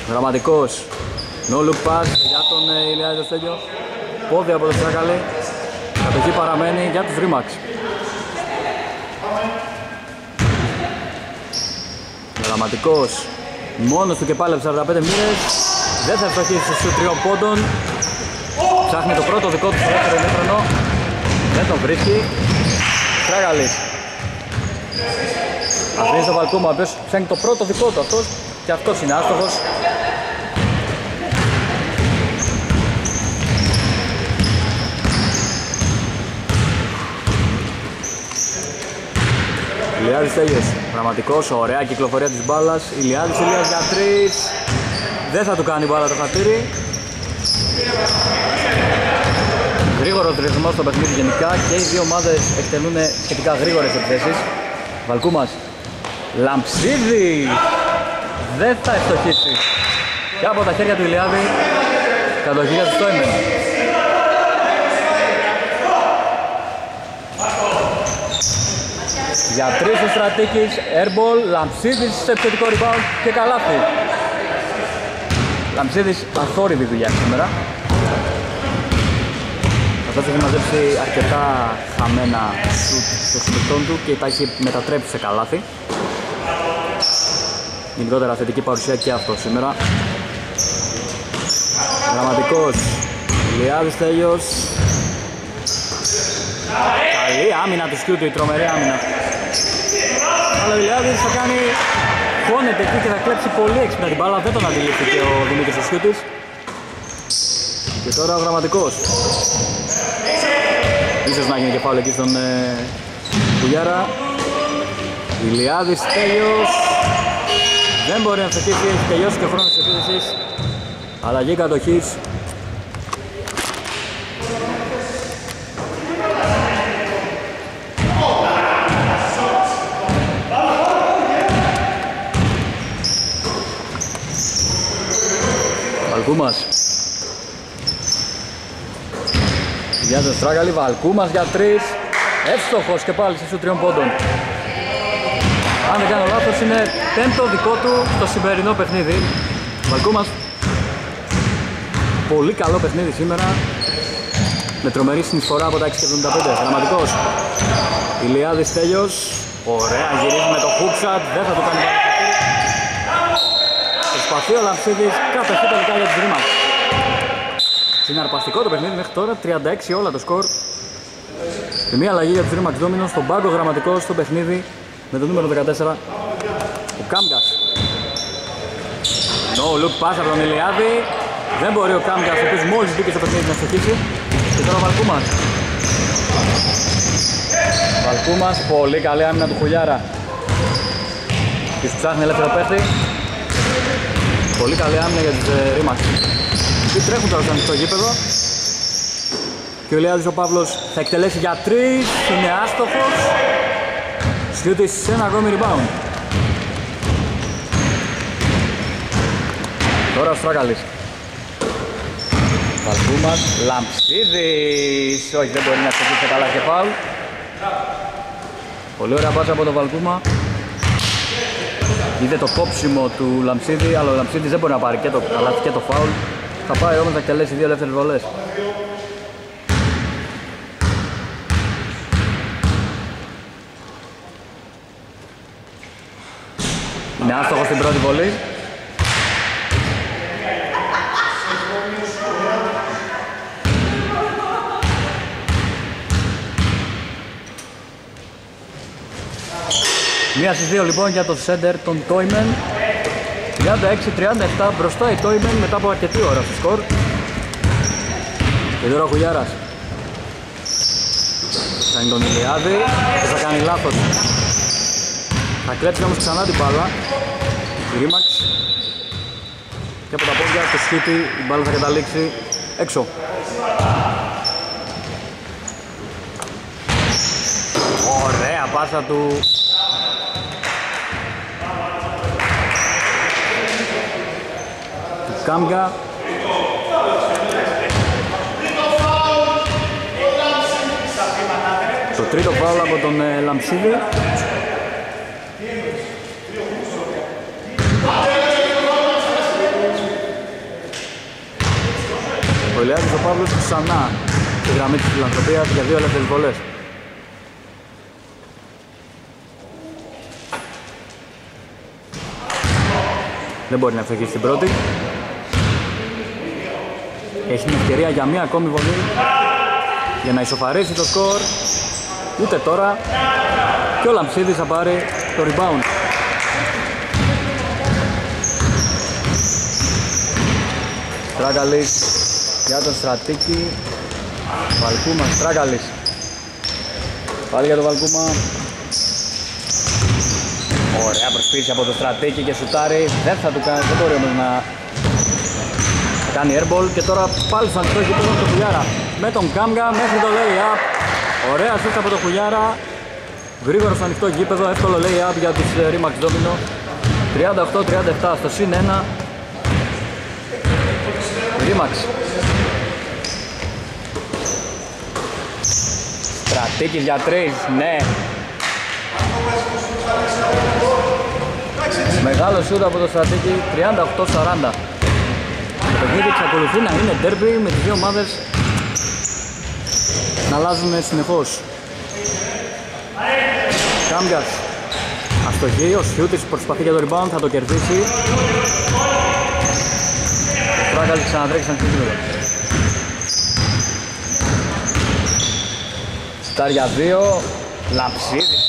Γραμματικός, no look pass για τον ε, Ηλιάδη Στέλιο, πόδι από τον Στράγαλη, κατοχή παραμένει για τους Ρήμαξ. Δραματικός Μόνος του και πάλι 45 μήνες Δεν θα ευστοχίσει στους τριών πόντων. Ψάχνει το πρώτο δικό του στο δεύτερο ημίχρονο. Δεν τον βρίσκει Τράγαλης Αφήνει στο Βαλκούμα ο οποίος ψάχνει το πρώτο δικό του αυτός Και αυτός είναι άστοχος Ηλιάδης τέλειωσε. Πραγματικός, ωραία κυκλοφορία της μπάλας. Ηλιάδης Ηλίας για τρεις. Δεν θα του κάνει μπάλα το χατήρι. Γρήγορο ρυθμό στο παιχνίδι γενικά και οι δύο ομάδες εκτελούν σχετικά γρήγορες επιθέσεις. Βαλκούμας. Λαμψίδη. Δεν θα ευστοχίσει. Και από τα χέρια του Ηλιάδη κατοχή για τους Για τρεις ο Στρατήκης, airball, Λαμψίδης σε επιθετικό rebound και καλάθι. Λαμψίδης αθόρυβη δουλειά σήμερα. Αυτός έχει μαζέψει αρκετά χαμένα σουτ στο συμμετών του και τα έχει μετατρέψει σε καλάθι. Γενικότερα θετική παρουσία και αυτό σήμερα. Δραματικός Λιάδης Τέλειος Καλή άμυνα του Σκιούτου, η τρομερή άμυνα αλλά ο Ηλιάδης θα κάνει φώνεται εκεί και θα κλέψει πολύ έξυπνα την μπάλα, δεν τον αντιλήφθηκε ο Δημήτρης ο Σιούτης. Και τώρα ο γραμματικός. Ίσως να γίνει και πάλι εκεί στον ε, Κουλιάρα. Ηλιάδης τέλειος. Δεν μπορεί να φτιάξει, έχει τελειώσει και ο χρόνος της επίθεσης. Αλλαγή κατοχής Βαλκούμας Για τον Στράγαλη, Βαλκούμας για τρεις. Εύστοχος και πάλι στους τριών πόντων. Αν δεν κάνω λάθος είναι πέμπτο δικό του στο σημερινό παιχνίδι. Βαλκούμας Πολύ καλό παιχνίδι σήμερα. Με τρομερή συνεισφορά από τα 6.75 Δραματικός Ηλιάδης Τέλειος Ωραία γυρίζει με το hookshot. Δεν θα το κάνει Προσπαθεί ο Λαμψίδης κατοχή τελικά για τους Ρήμας. Συναρπαστικό το παιχνίδι μέχρι τώρα, 36 όλα το σκορ. Και μια αλλαγή για τους Ρήμαξ Δόμινο στον πάγκο γραμματικό στο παιχνίδι με το νούμερο 14, ο Κάμγκας. No look pass από τον Ηλιάδη. Δεν μπορεί ο Κάμγκας, ο οποίος μόλις μπήκε στο παιχνίδι να στοχίσει. Και τώρα ο Βαλκούμας. Βαλκούμας, πολύ καλή άμυνα του Χουλιάρα. Και ψάχνει ελεύθερο παίχτη. Πολύ καλή άμυνα για τις ε, Ρήμας. Τι τρέχουν τώρα στο γήπεδο. Και ο Λιάδης ο Παύλος θα εκτελέσει για τρεις. Είναι άστοχος. Σιούτης σε ένα ακόμη rebound. Τώρα ο Στράκαλης. Βαλκούμας, Λαμψίδης. Όχι, δεν μπορεί να ξεκινήσει καλά και φάουλ. Πολύ ωραία πάσα από τον Βαλκούμα. Είδε το κόψιμο του Λαμψίδη, αλλά ο Λαμψίδης δεν μπορεί να πάρει και το καλάθι και το φάουλ. Θα πάει όμως να εκτελέσει δύο ελεύθερες βολές. Είναι άστοχος στην πρώτη βολή. Μία στις δύο λοιπόν για το σέντερ των Τόιμεν 36-37 μπροστά η Toymen μετά από αρκετή ώρα στο σκορ. Και τώρα ο Χουλιάρας θα είναι τον Ηλιάδη και θα κάνει λάθος. Θα κλέψει όμως ξανά την μπάλα. Η Ρήμαξ και από τα πόδια του Σχίτη η μπάλα θα καταλήξει έξω. Ωραία πάσα του Κάμγκα Το τρίτο φάουλ από τον ε, Λαμψίδη Ο Ηλιάδης ο Παύλος ξανά στη γραμμή της φιλανθρωπίας για δύο ελεύθερες βολές. Δεν μπορεί να ευτυχίσει την πρώτη. Έχει την ευκαιρία για μία ακόμη βολή για να ισοφαρίσει το σκορ. Ούτε τώρα. Και ο Λαμψίδης θα πάρει το rebound. Στράκαλης για τον Στρατίκη. Βαλκούμα, Στράκαλης. Πάλι για τον Βαλκούμα. Ωραία προσπίση από το Στρατίκη και σουτάρει. Δεν θα του κάνει, δεν μπορεί όμως να κάνει airball και τώρα πάλι στο ανοιχτό γήπεδο το Χουλιάρα. Με τον Κάμγα μέχρι το lay-up. Ωραία σούτ από το Χουλιάρα. Γρήγορο στο ανοιχτό γήπεδο εύκολο lay-up για τους ε, Rimax Domino. 38-37 στο συν 1 Rimax Στρατήκης για 3, ναι. Μεγάλο σούτ από το Στρατήκη 38-40 το παιχνίδι εξακολουθεί να είναι derby με τις δύο ομάδες να αλλάζουν συνεχώς. Κάμπιας αστοχή, ο Σιούτης προσπαθεί για το rebound, θα το κερδίσει. Ο Φράγκαλης ξανατρέχει σαν κύκλο. Στάρια 2, Λαμψίδης.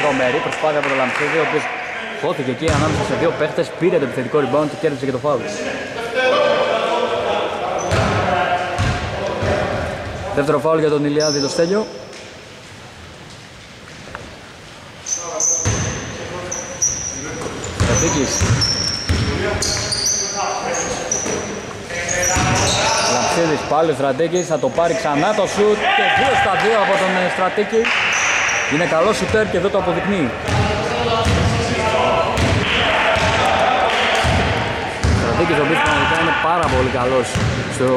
Τρομερή προσπάθεια από το Λαμψίδη, ο οποίος Χώθηκε εκεί ανάμεσα σε δύο παίχτες, πήρε το επιθετικό rebound και κέρδισε και το φάουλ. Δεύτερο φάουλ για τον Ηλιάδη το Στέλιο. Στρατήκης. Λαψίδης πάλι ο Στρατήκης, θα το πάρει ξανά το σουτ και δύο στα δύο από τον Στρατήκη. Είναι καλό σουτέρ και εδώ το αποδεικνύει. Στρατήκης ο οποίος πραγματικά είναι πάρα πολύ καλός στο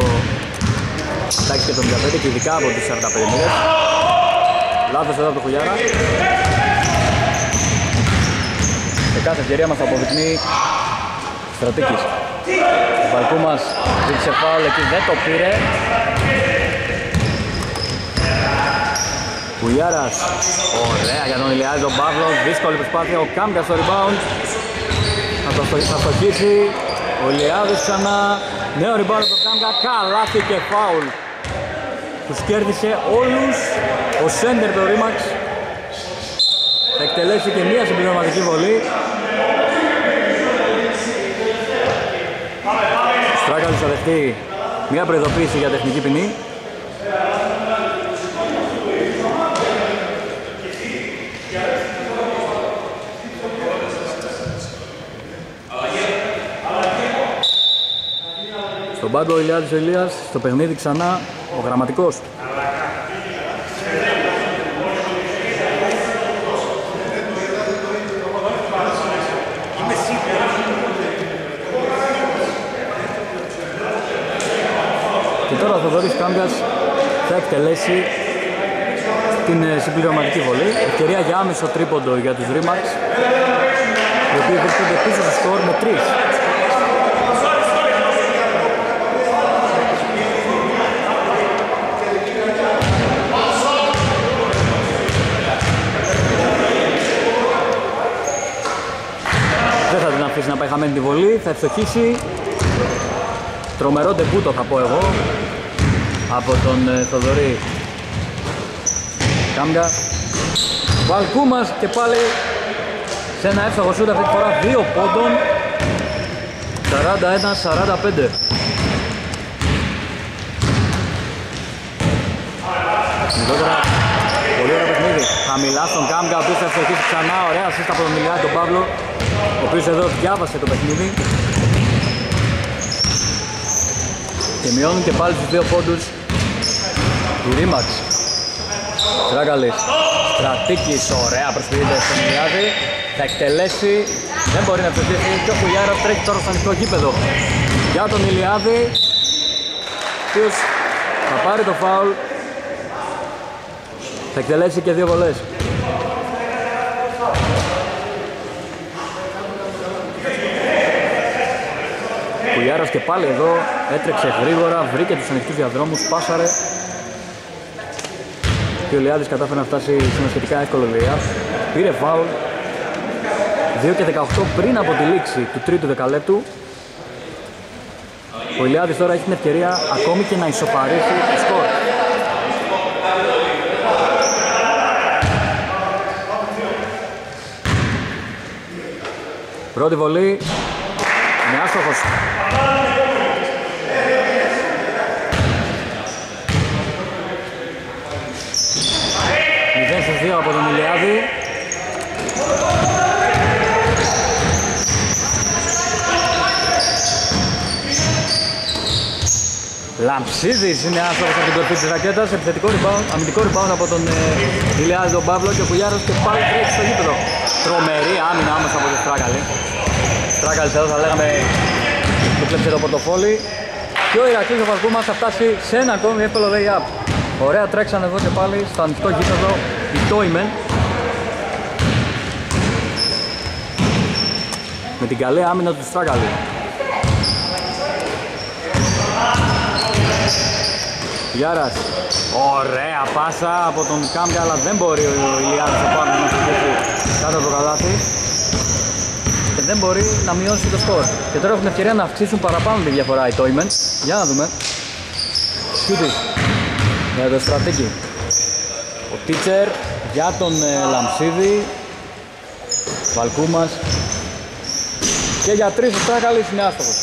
τάξη και 75 και ειδικά από τις 45 μοίρες. Λάθος εδώ από το Χουλιάρα. Σε κάθε ευκαιρία μας αποδεικνύει Στρατήκης. Ο Βαλκού μας ζήτησε φάουλ εκεί, δεν το πήρε. Χουλιάρας, ωραία για τον Ηλιάδη τον Παύλος, δύσκολη προσπάθεια, ο Κάμπια στο rebound. Θα στοχίσει, ο Λιάδης ξανά, νέο rebound από τον Κάμκα, καλάθι και φάουλ. Τους κέρδισε όλους ο Σέντερ το Ρίμαξ. Θα εκτελέσει και μία συμπληρωματική βολή. Στράκαλης θα δεχτεί μία προειδοποίηση για τεχνική ποινή. Στον πάγκο ο Ηλιάδης Ηλίας, στο παιχνίδι ξανά ο γραμματικός. Και τώρα ο Θοδωρής Κάμπιας θα εκτελέσει την ε, συμπληρωματική βολή. Ευκαιρία για άμεσο τρίποντο για τους Ρίμαξ, οι οποίοι βρίσκονται πίσω στο σκορ με 3. Αφήσει να πάει χαμένη τη βολή, θα ευστοχίσει. Τρομερό ντεμπούτο θα πω εγώ από τον ε, Θοδωρή Κάμγα. Βαλκούμας και πάλι σε ένα εύστοχο σούτ αυτή τη φορά 2 πόντων 41-45 Μικρότερα, πολύ ωραίο παιχνίδι. Χαμηλά στον Κάμκα, ο οποίος θα ευτυχίσει ξανά. Ωραία σύστα από τον Μιλιάδη τον Παύλο, ο οποίος εδώ διάβασε το παιχνίδι. Και μειώνουν και πάλι τους δύο πόντους του Ρίμαξ. Στράκαλης, Στρατίκης, ωραία προσποιείται στον Μιλιάδη. Θα εκτελέσει, δεν μπορεί να εκτελέσει και ο Χουλιάρας τρέχει τώρα στο ανοιχτό γήπεδο. Για τον Ηλιάδη, ο θα πάρει το φάουλ θα εκτελέσει και δύο βολές. Κουλιάρας και πάλι εδώ έτρεξε γρήγορα, βρήκε τους ανοιχτούς διαδρόμους, πάσαρε και ο Λιάδης κατάφερε να φτάσει σε ένα σχετικά εύκολο λία. Πήρε φάουλ 2 και 18 πριν από τη λήξη του τρίτου δεκαλέπτου. Ο Ηλιάδης τώρα έχει την ευκαιρία ακόμη και να ισοπαρίσει το σκορ. Πρώτη βολή. Είναι άστοχος. Μηδέν στους δύο από τον Ηλιάδη. Λαμψίδης είναι άστοχος από την κορφή της ρακέτας, επιθετικό rebound, αμυντικό rebound από τον ε, Ηλιάδη τον Παύλο και ο Κουλιάρος και πάλι τρέχει στο γήπεδο. Τρομερή άμυνα άμεσα από τον Στράκαλη. Στράκαλης εδώ θα λέγαμε που κλέψε το πορτοφόλι και ο Ηρακλής ο Βαρκούμας θα φτάσει σε ένα ακόμη εύκολο lay-up. Ωραία τρέξαν εδώ και πάλι στο ανοιχτό γήπεδο η Τόιμεν με την καλή άμυνα του Στράκαλη. Γιάρας. Ωραία πάσα από τον Κάμπια αλλά δεν μπορεί ο Ηλιάδης να πάρει να στοιχήσει κάτω από το καλάθι και δεν μπορεί να μειώσει το σκορ. Και τώρα έχουν την ευκαιρία να αυξήσουν παραπάνω τη διαφορά οι Toymen. Για να δούμε. Σκούτης για το στρατέκι. Ο Τίτσερ για τον ε, Λαμψίδη. Βαλκούμας. Και για τρεις ο Στράκαλης είναι άστοχος.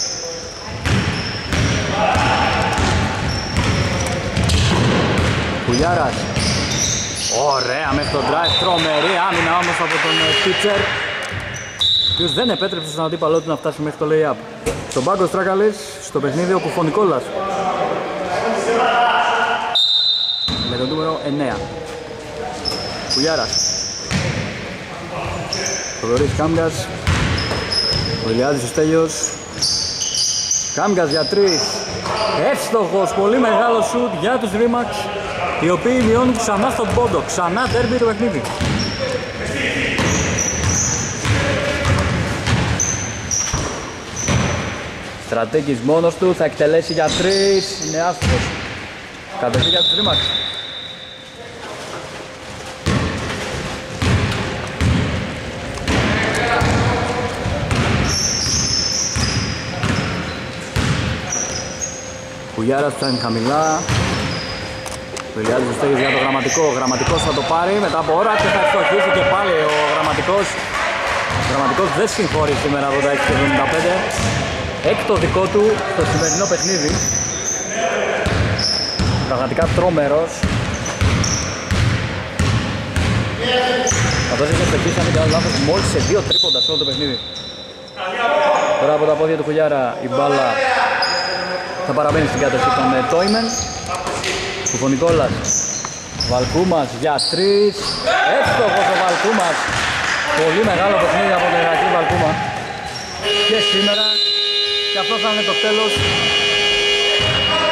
Κουλιάρας. Ωραία με το drive, τρομερή άμυνα όμως από τον Τίτσερ ο οποίος δεν επέτρεψε στον αντίπαλό του να φτάσει μέχρι το lay-up. Στον πάγκο Στράκαλης, στο παιχνίδι ο Κουφονικόλας. Με το νούμερο 9. Κουλιάρας. Θοδωρής Κάμπιας. Ο Ηλιάδης ο Στέλιος. Κάμπιας για τρεις. Εύστοχος, πολύ μεγάλο σουτ για τους Ρίμαξ οι οποίοι μειώνουν ξανά στον πόντο. Ξανά τέρμπι το παιχνίδι. Στρατέγγις μόνος του, θα εκτελέσει για τρεις, είναι άστοχος. Κατευθείαν για τους Ρίμαξ. Κουγιάρας φτάνει χαμηλά, ο Ηλιάδης Ζωστέγης για το γραμματικό. Ο γραμματικός θα το πάρει μετά από ώρα και θα ευστοχίσει και πάλι ο γραμματικός. Ο γραμματικός δεν συγχώρει σήμερα 86 και 75. Έκτο δικό του στο σημερινό παιχνίδι. Πραγματικά τρόμερος. Αυτός έχει ευστοχίσει αν δεν κάνω λάθος μόλις σε δύο τρίποντα σε όλο το παιχνίδι. Τώρα από τα πόδια του Χουλιάρα η μπάλα θα παραμένει στην κατοχή των Τόιμεν. Κουφονικόλας Βαλκούμας για τρεις Εύστοχος ο Βαλκούμας Πολύ μεγάλο παιχνίδι από τον Ηρακλή Βαλκούμα Και σήμερα Και αυτό θα είναι το τέλος.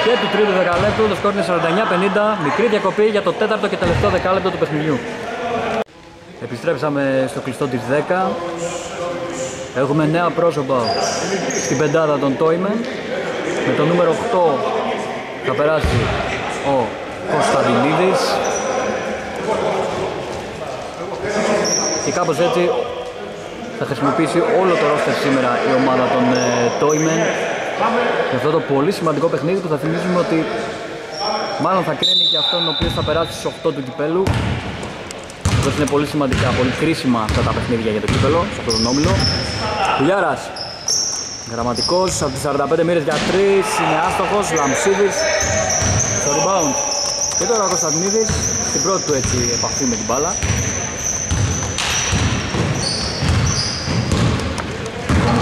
Και του τρίτου δεκαλέπτου Το σκορ είναι 49-50 Μικρή διακοπή για το τέταρτο και τελευταίο δεκάλεπτο του παιχνιδιού. Επιστρέψαμε στο κλειστό της 10 Έχουμε νέα πρόσωπα στην πεντάδα των Τόιμεν. Με το νούμερο 8 θα περάσει ο Κωνσταντινίδης. Και κάπως έτσι θα χρησιμοποιήσει όλο το ρόστερ σήμερα η ομάδα των Toymen για αυτό το πολύ σημαντικό παιχνίδι που θα θυμίζουμε ότι μάλλον θα κρίνει και αυτόν ο οποίος θα περάσει στις 8 του κυπέλου Αυτός είναι πολύ σημαντικά, πολύ κρίσιμα αυτά τα παιχνίδια για το κύπελο, σε αυτόν τον όμιλο. Κουλιάρας. Γραμματικός από τις 45 μοίρες για 3, είναι άστοχος, Λαμψίδης στο rebound. Και τώρα ο Κωνσταντινίδης στην πρώτη του έτσι επαφή με την μπάλα.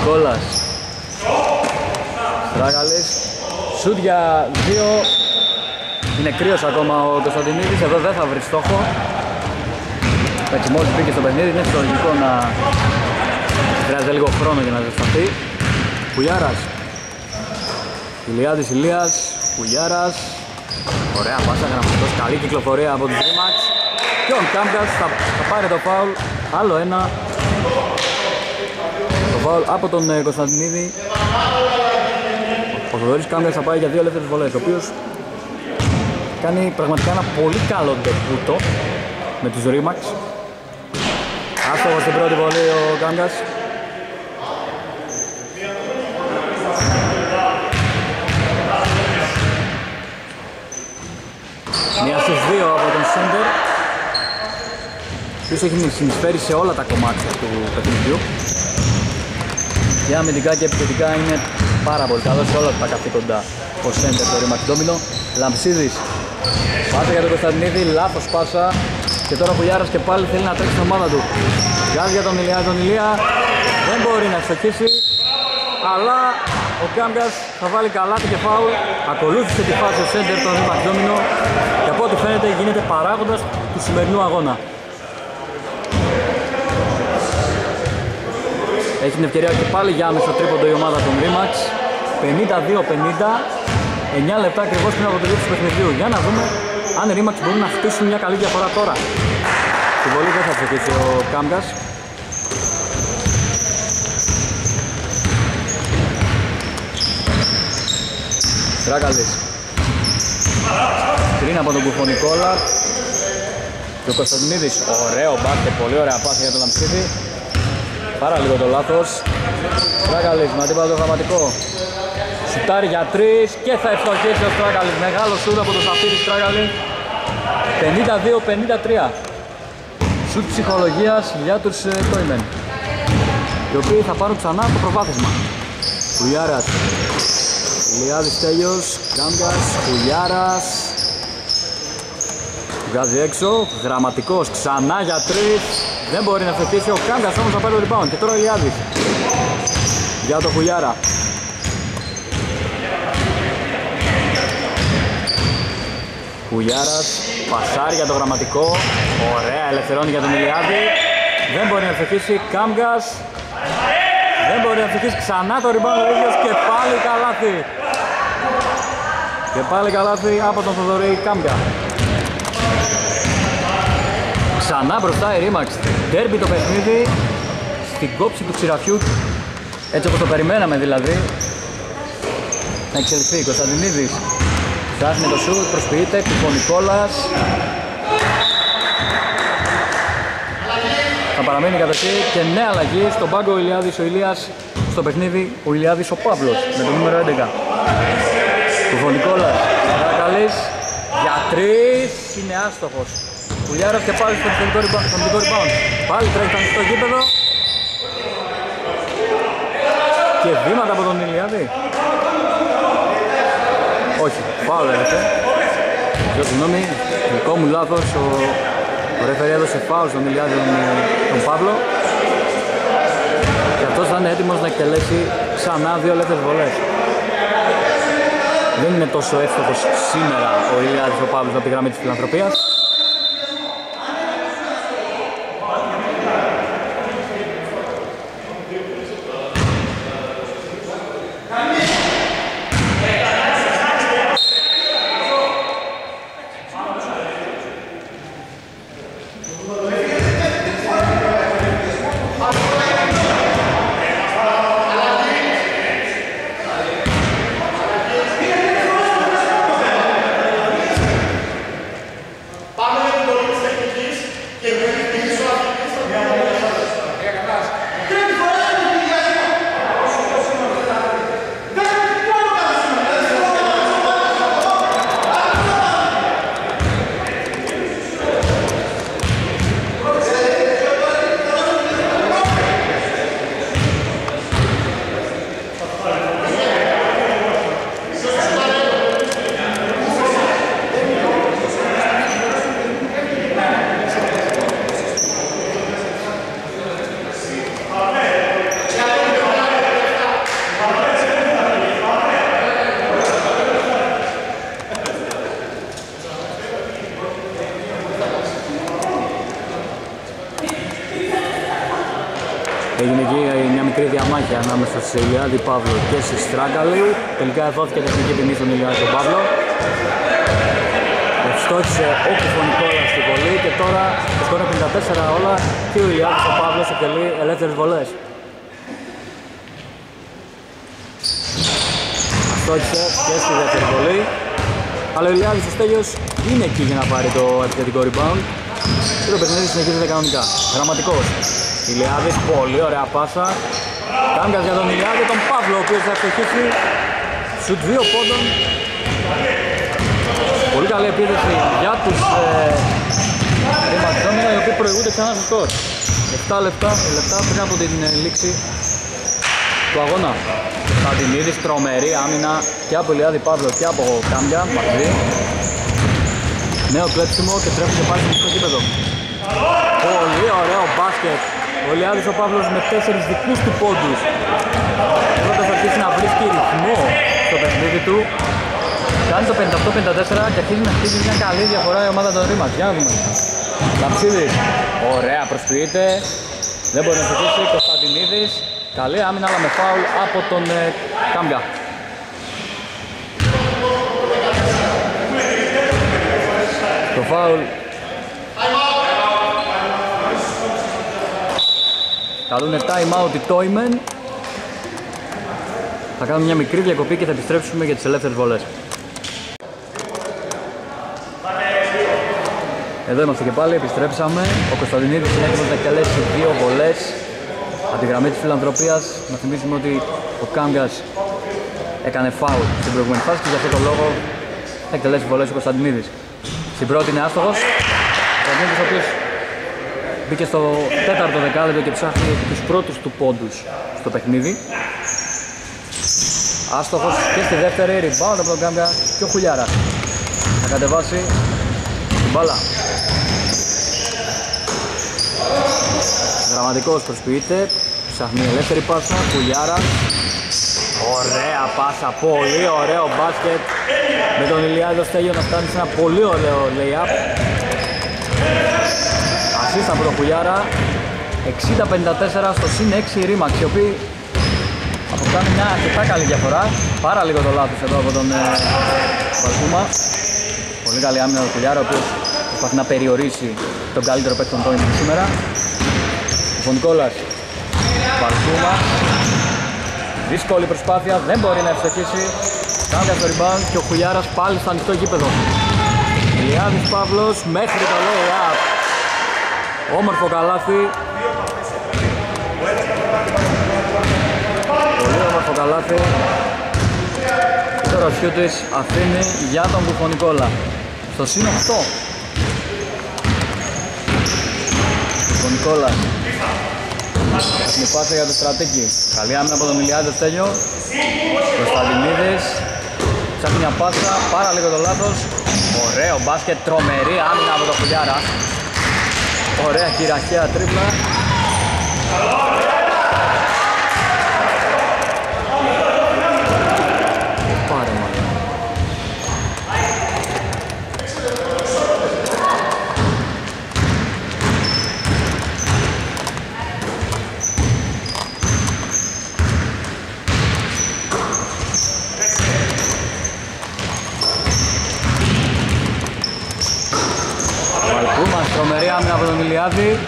Νικόλας. Στράγαλης. Σούτ για δύο. Είναι κρύος ακόμα ο Κωνσταντινίδης, εδώ δεν θα βρει στόχο. Έτσι μόλις μπήκε στο παιχνίδι είναι φυσιολογικό να χρειάζεται λίγο χρόνο για να ζεσταθεί. Πουλιάρας. Ηλιάδης Ηλίας. Πουλιάρας. Ωραία πάσα γραμματικός. Καλή κυκλοφορία από τους Ρήμαξ. Και ο Κάμπιας θα, θα πάρει το φάουλ. Άλλο ένα. Το φάουλ από τον ε, Κωνσταντινίδη. Ο Θοδωρής Κάμπιας θα πάει για δύο ελεύθερες βολές. Ο οποίος κάνει πραγματικά ένα πολύ καλό ντεπούτο με τους Ρήμαξ. Άστοχος στην πρώτη βολή ο Κάμπιας. Μία στους δύο από τον Σέντερ Ποιος έχει συνεισφέρει σε όλα τα κομμάτια του παιχνιδιού και αμυντικά και επιθετικά είναι πάρα πολύ καλός σε όλα τα καθήκοντα ο Σέντερ το ρήμα Ντόμινο. Λαμψίδης. Πάσα για τον Κωνσταντινίδη, λάθος πάσα. Και τώρα ο Γιάρας και πάλι θέλει να τρέξει την ομάδα του. Βγάζει για τον Ηλία, τον Ηλία. Δεν μπορεί να ευστοχίσει αλλά ο Κάμπιας θα βάλει καλά και φάουλ ακολούθησε τη φάση ο Σέντερ τον Ρήμα Ντόμινο. Και από ό,τι φαίνεται γίνεται παράγοντας του σημερινού αγώνα Έχει την ευκαιρία και πάλι για άμεσο τρίποντο η ομάδα των Rimax 52-50 9 λεπτά ακριβώς πριν από το του παιχνιδιού. Για να δούμε αν οι Rimax μπορούν να χτίσουν μια καλή διαφορά τώρα. Τη βολή δεν θα ψηφίσει ο Κάμπιας Τράκαλης Πριν από τον Κουφονικόλα. Και ο Κωνσταντινίδης, ωραίο μπάσκετ, πολύ ωραία πάθη για τον Λαμψίδη Πάρα λίγο το λάθος. Στράκαλης με αντίπαλο το γραμματικό. Σουτάρει για τρεις και θα ευστοχίσει ο Στράκαλης. Μεγάλο σούτ από το Σαφίρι Στράκαλη. 52-53. Σουτ ψυχολογίας για τους Τόιμεν. Οι οποίοι θα πάρουν ξανά το προβάθισμα. Κουλιάρας. Ηλιάδης Τέλειος. Κάμπιας. Κουλιάρας. Βγάζει έξω. Γραμματικός ξανά για τρεις. Δεν μπορεί να φετήσει ο Κάγκας όμως να πάρει το rebound. Και τώρα ο Ιλιάδης. Για το Χουλιάρα. Χουλιάρας, πασάρι για το γραμματικό. Ωραία, ελευθερώνει για τον Ηλιάδη. Δεν μπορεί να φετήσει. Κάμπιας. Δεν μπορεί να φετήσει ξανά το rebound ο ίδιος και πάλι καλάθι. Και πάλι καλάθι από τον Θοδωρή Κάμπια. Ξανά μπροστά η Ρίμαξ. Ντέρμπι το παιχνίδι στην κόψη του ξηραφιού έτσι όπως το περιμέναμε δηλαδή. Να εξελιχθεί. Κωνσταντινίδης. Ψάχνει το σουτ, προσποιείται, ο Νικόλας θα παραμείνει κατοχή και νέα αλλαγή στον πάγκο ο Ηλιάδης ο Ηλίας στο παιχνίδι ο Ηλιάδης ο Παύλος με το νούμερο 11 Του Νικόλας Παρακαλής για τρεις είναι άστοχος Κουλιάρας και πάλι στο αμυντικό rebound. Πάλι τρέχει το ανοιχτό γήπεδο. Και βήματα από τον Ηλιάδη. Όχι, φάουλ έρχεται. Πιο συγγνώμη, δικό μου λάθος. Ο, ο ρεφερή έδωσε φάουλ στον Ηλιάδη τον, τον Παύλο. Και αυτός θα είναι έτοιμος να εκτελέσει ξανά δύο ελεύθερες βολές. Δεν είναι τόσο εύστοχος σήμερα ο Ηλιάδης ο Παύλος από τη γραμμή της φιλανθρωπίας. Σε Ηλιάδη Παύλο και σε Στράγκαλη. Τελικά δόθηκε τεχνική ποινή στον Ηλιάδη Παύλο. Ευστόχησε ο Κουφωνικόλας στη βολή και τώρα το σκορ 54 όλα και ο Ηλιάδης ο Παύλος εκτελεί ελεύθερες βολές. Αστόχησε και στη δεύτερη βολή. Αλλά ο Ηλιάδης ο Στέλιος είναι εκεί για να πάρει το επιθετικό rebound. Και το παιχνίδι συνεχίζεται κανονικά. Γραμματικός. Ηλιάδης, πολύ ωραία πάσα. Κάγκας για τον Ηλιάδη, τον Παύλο, ο οποίος θα ευτυχίσει. Σουτ δύο πόντων. Πολύ καλή επίδεση για τους ε, οι οποίοι προηγούνται ξανά στο σκορ. 7 λεπτά, λεπτά πριν από την ε, λήξη του αγώνα. Στατινίδης, τρομερή άμυνα και από Ηλιάδη Παύλο και από Κάμπια μαζί. Νέο κλέψιμο και τρέχουν πάλι στο κήπεδο. Πολύ ωραίο μπάσκετ. Ο Λιάδης ο Παύλος με τέσσερις δικούς του πόντους. Πρώτα θα αρχίσει να βρίσκει ρυθμό στο παιχνίδι του. Κάνει το 58-54 και αρχίζει να χτίζει μια καλή διαφορά η ομάδα των Ρήμας. Για να δούμε. Λαψίδης. Ωραία προσποιείται. Δεν μπορεί να στοχίσει. Κωνσταντινίδης. Καλή άμυνα αλλά με φάουλ από τον ε, Κάμπια. Το φάουλ Καλούνε time out οι Toymen Θα κάνουμε μια μικρή διακοπή και θα επιστρέψουμε για τις ελεύθερες βολές Εδώ είμαστε και πάλι, επιστρέψαμε. Ο Κωνσταντινίδης είναι έτοιμος να εκτελέσει δύο βολές από τη γραμμή της φιλανθρωπίας. Να θυμίσουμε ότι ο Κάμπιας έκανε φάουλ στην προηγούμενη φάση και για αυτόν τον λόγο θα εκτελέσει βολές ο Κωνσταντινίδης. Στην πρώτη είναι άστοχος. Ο Κωνσταντινίδης ο οποίος μπήκε στο τέταρτο δεκάλεπτο και ψάχνει τους πρώτους του πόντους στο παιχνίδι. Άστοχος και στη δεύτερη, rebound από τον Κάμπια και ο Χουλιάρα. Θα κατεβάσει την μπάλα. Δραματικός προσποιείται, ψάχνει ελεύθερη πάσα, Χουλιάρα. Ωραία πάσα, πολύ ωραίο μπάσκετ με τον Ηλιάδη Στέλιο να φτάνει σε ένα πολύ ωραίο lay-up. Ασίστα από τον Χουλιάρα, 60-54 στο συν 6 Ρήμαξ, οι οποίοι αποκτάνε μια αρκετά καλή διαφορά. Πάρα λίγο το λάθος εδώ από τον ε, Βαλκούμα. Πολύ καλή άμυνα του Χουλιάρα, ο οποίος προσπαθεί να περιορίσει τον καλύτερο παίκτη των σήμερα. Ο Φωνικόλας Βαλκούμα. Δύσκολη προσπάθεια, δεν μπορεί να ευστοχίσει. Κάνει το rebound και ο Χουλιάρας πάλι στο ανοιχτό γήπεδο. Ηλιάδης Παύλος μέχρι το lay-up. Όμορφο καλάθι. Πολύ όμορφο καλάθι. Τώρα ο Σιούτης αφήνει για τον Κουφονικόλα. Στο σύν 8. Κουφονικόλας. Με πάσα για το στρατέκι. Καλή άμυνα από τον Ηλιάδη Στέλιο. Κωνσταντινίδης. Ψάχνει μια πάσα, πάρα λίγο το λάθος. Ωραίο μπάσκετ, τρομερή άμυνα από το Χουλιάρα. Ωραία χειραχαία τρίπλα. Ηλιάδη.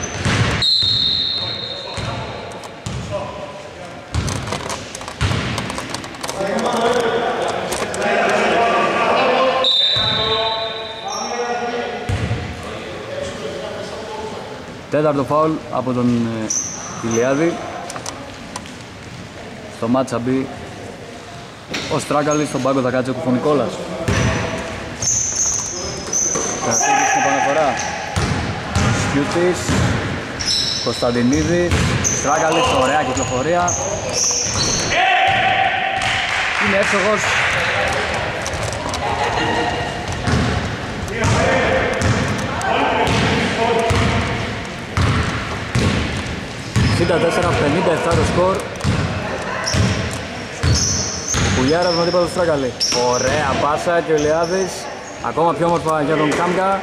Τέταρτο φάουλ από τον ε, Ηλιάδη. Στο μάτσα μπει ο Στράγκαλης, στον πάγκο θα κάτσει ο Κουφονικόλας. Κρατήκη στην επαναφορά. Κιούτης Κωνσταντινίδης Στράγαλης, ωραία κυκλοφορία Είναι εύσογος ...54-57 το σκορ Πουλιάρας με τίποτα του Στράγαλη Ωραία πάσα και ο Λιάδης Ακόμα πιο όμορφα για τον Κάμκα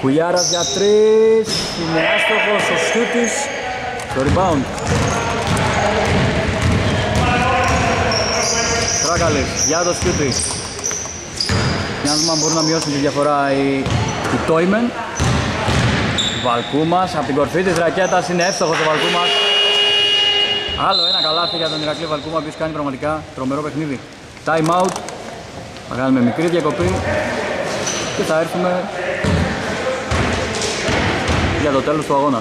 Κουλιάρας για τρεις, είναι άστοχος ο Σιούτης το rebound. Στράκαλης για το σκιούτι. Για να δούμε αν μπορούν να μειώσουν τη διαφορά οι, οι Τόιμεν. Βαλκούμας από την κορφή της ρακέτας είναι εύστοχος ο Βαλκούμας. Άλλο ένα καλάθι για τον Ηρακλή Βαλκούμα που κάνει πραγματικά τρομερό παιχνίδι. Time out. Θα κάνουμε μικρή διακοπή και θα έρθουμε για το τέλος του αγώνα.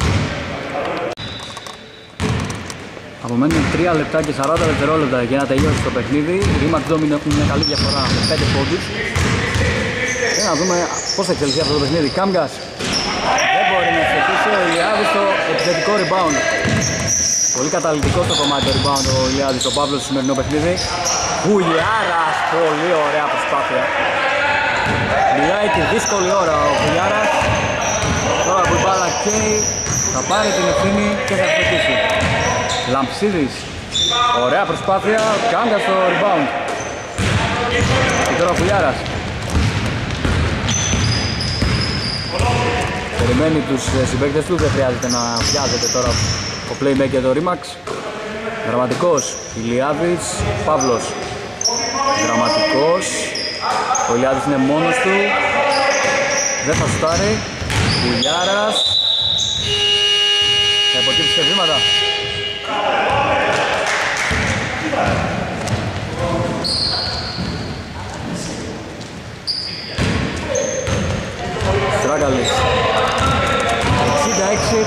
Απομένουν 3 λεπτά και 40 δευτερόλεπτα για να τελειώσει το παιχνίδι. Οι Rimax Domino έχουν μια καλή διαφορά με 5 πόντους. Για να δούμε πώς θα εξελιχθεί αυτό το παιχνίδι. Κάμγκας δεν μπορεί να εξελιχθεί ο Ηλιάδης στο επιθετικό rebound. Πολύ καταλητικό στο κομμάτι του rebound ο Ηλιάδης, ο Παύλος στο σημερινό παιχνίδι. Γουλιάρας, πολύ ωραία προσπάθεια. Μιλάει τη δύσκολη ώρα ο Γουλιάρας. Τώρα που η μπάλα καίει θα πάρει την ευθύνη και θα εξελιχθεί. Λαμψίδης, ωραία προσπάθεια, Κάγκα στο rebound. Και τώρα ο Γουλιάρας. Περιμένει τους ε, συμπαίκτες του, δεν χρειάζεται να βιάζεται τώρα ο playmaker το Rimax. Δραματικός, Ηλιάδης, Παύλος. Δραματικός, ο Ηλιάδης είναι μόνος του. Δεν θα σουτάρει. Κουλιάρας. Θα υποκύψει σε βήματα. Στράκαλης 66-59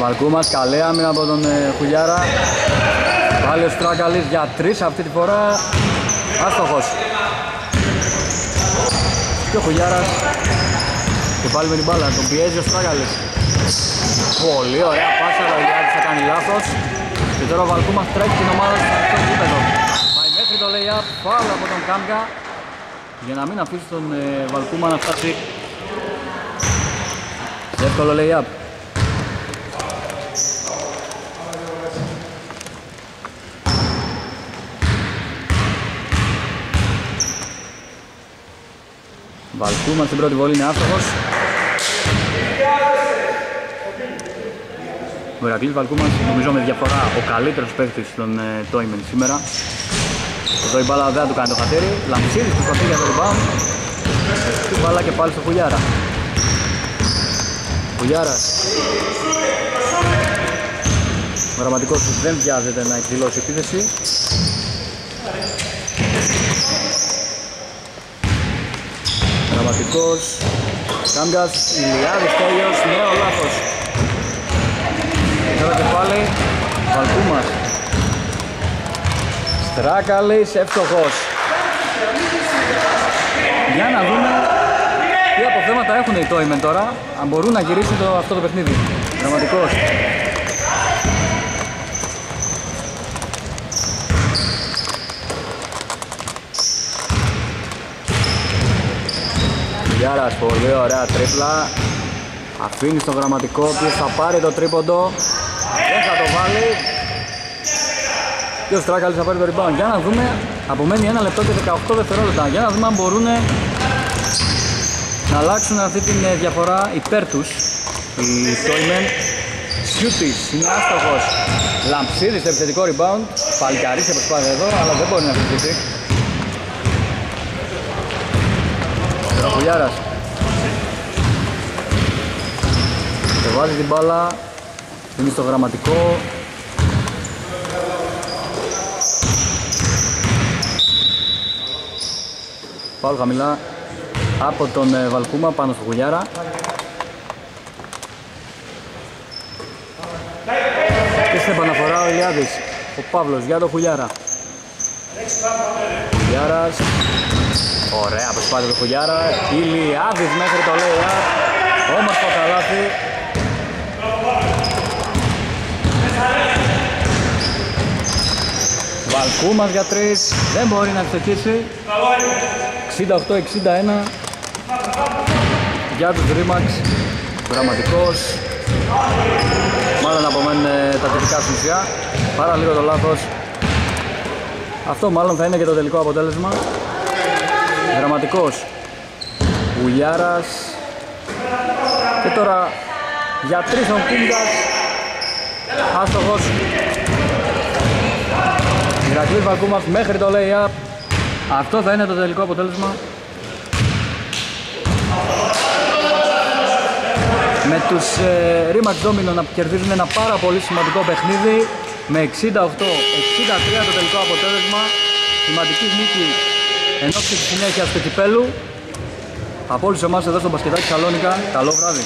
Βαλκούμας καλή άμυνα από τον ε, Χουλιάρα. Πάλι ο Στράκαλης για τρεις αυτή τη φορά. Άστοχος. Και ο Χουλιάρας. Και πάλι με την μπάλα, τον πιέζει ο Στράκαλης Πολύ ωραία πάσα, αλλά ο Χουλιάρας θα κάνει λάθος. Και τώρα ο Βαλκούμας τρέχει την ομάδα στο ανοιχτό γήπεδο. Πάει μέχρι το lay-up, φάουλ από τον Κάμκα για να μην αφήσει τον ε, Βαλκούμα να φτάσει σε εύκολο lay-up. Βαλκούμα στην πρώτη βολή είναι άστοχος. Ο Ηρακλής Βαλκούμας νομίζω με διαφορά ο καλύτερος παίκτης των ε, Τόιμεν σήμερα. Εδώ η μπάλα δεν του κάνει το χατήρι. Λαμψίδης προσπαθεί για το rebound. Η μπάλα και πάλι στο Χουλιάρα. Χουλιάρας. Ο γραμματικός δεν βιάζεται να εκδηλώσει επίθεση. Γραμματικός. Κάμπιας, Ηλιάδης τέλειος, νέο λάθος. Τώρα και πάλι, Βαλκούμας. Στράκαλης, εύστοχος. Για να δούμε τι αποθέματα έχουν οι Τόιμεν τώρα, αν μπορούν να γυρίσουν το, αυτό το παιχνίδι. Δραματικός. Γιάρας, πολύ ωραία τρίπλα. Αφήνει στο γραμματικό, ποιος θα πάρει το τρίποντο. Δεν θα το βάλει. Και ο Στράκαλης θα πάρει το rebound. Για να δούμε, απομένει ένα λεπτό και 18 δευτερόλεπτα. Για να δούμε αν μπορούν να αλλάξουν αυτή τη διαφορά υπέρ τους. Οι Τόιμεν. Σιούτης, είναι άστοχος. Λαμψίδης στο επιθετικό rebound. Παλικαρής σε προσπάθεια εδώ, αλλά δεν μπορεί να φυσίσει. Τραπουλιάρας. Και βάζει την μπάλα. Είναι στο γραμματικό. Πάω χαμηλά από τον ε, Βαλκούμα πάνω στο Γουλιάρα. Και στην επαναφορά ο Ηλιάδης, ο Παύλος για τον Χουλιάρα. Χουλιάρας, ωραία προσπάθεια του Χουλιάρα. Ηλιάδης μέχρι το lay-up, όμορφο καλάθι. Βαλκούμας για τρεις, δεν μπορεί να ευστοχίσει. 68-61 για τους Rimax Δραματικός. Μάλλον απομένουν τα τελικά στην ουσία. Πάρα λίγο το λάθος. Αυτό μάλλον θα είναι και το τελικό αποτέλεσμα. Δραματικός. Γουλιάρας Και τώρα για τρεις ο Κούγκας. Άστοχος. Ηρακλής Βακούμας μέχρι το lay-up. Αυτό θα είναι το τελικό αποτέλεσμα. Με τους ε, Rimax Domino να κερδίζουν ένα πάρα πολύ σημαντικό παιχνίδι με 68-63 το τελικό αποτέλεσμα. Σημαντική νίκη ενώπιση της συνέχειας του κυπέλου. Από όλους εμάς εδώ στο Μπασκετάκι Σαλόνικα, καλό βράδυ.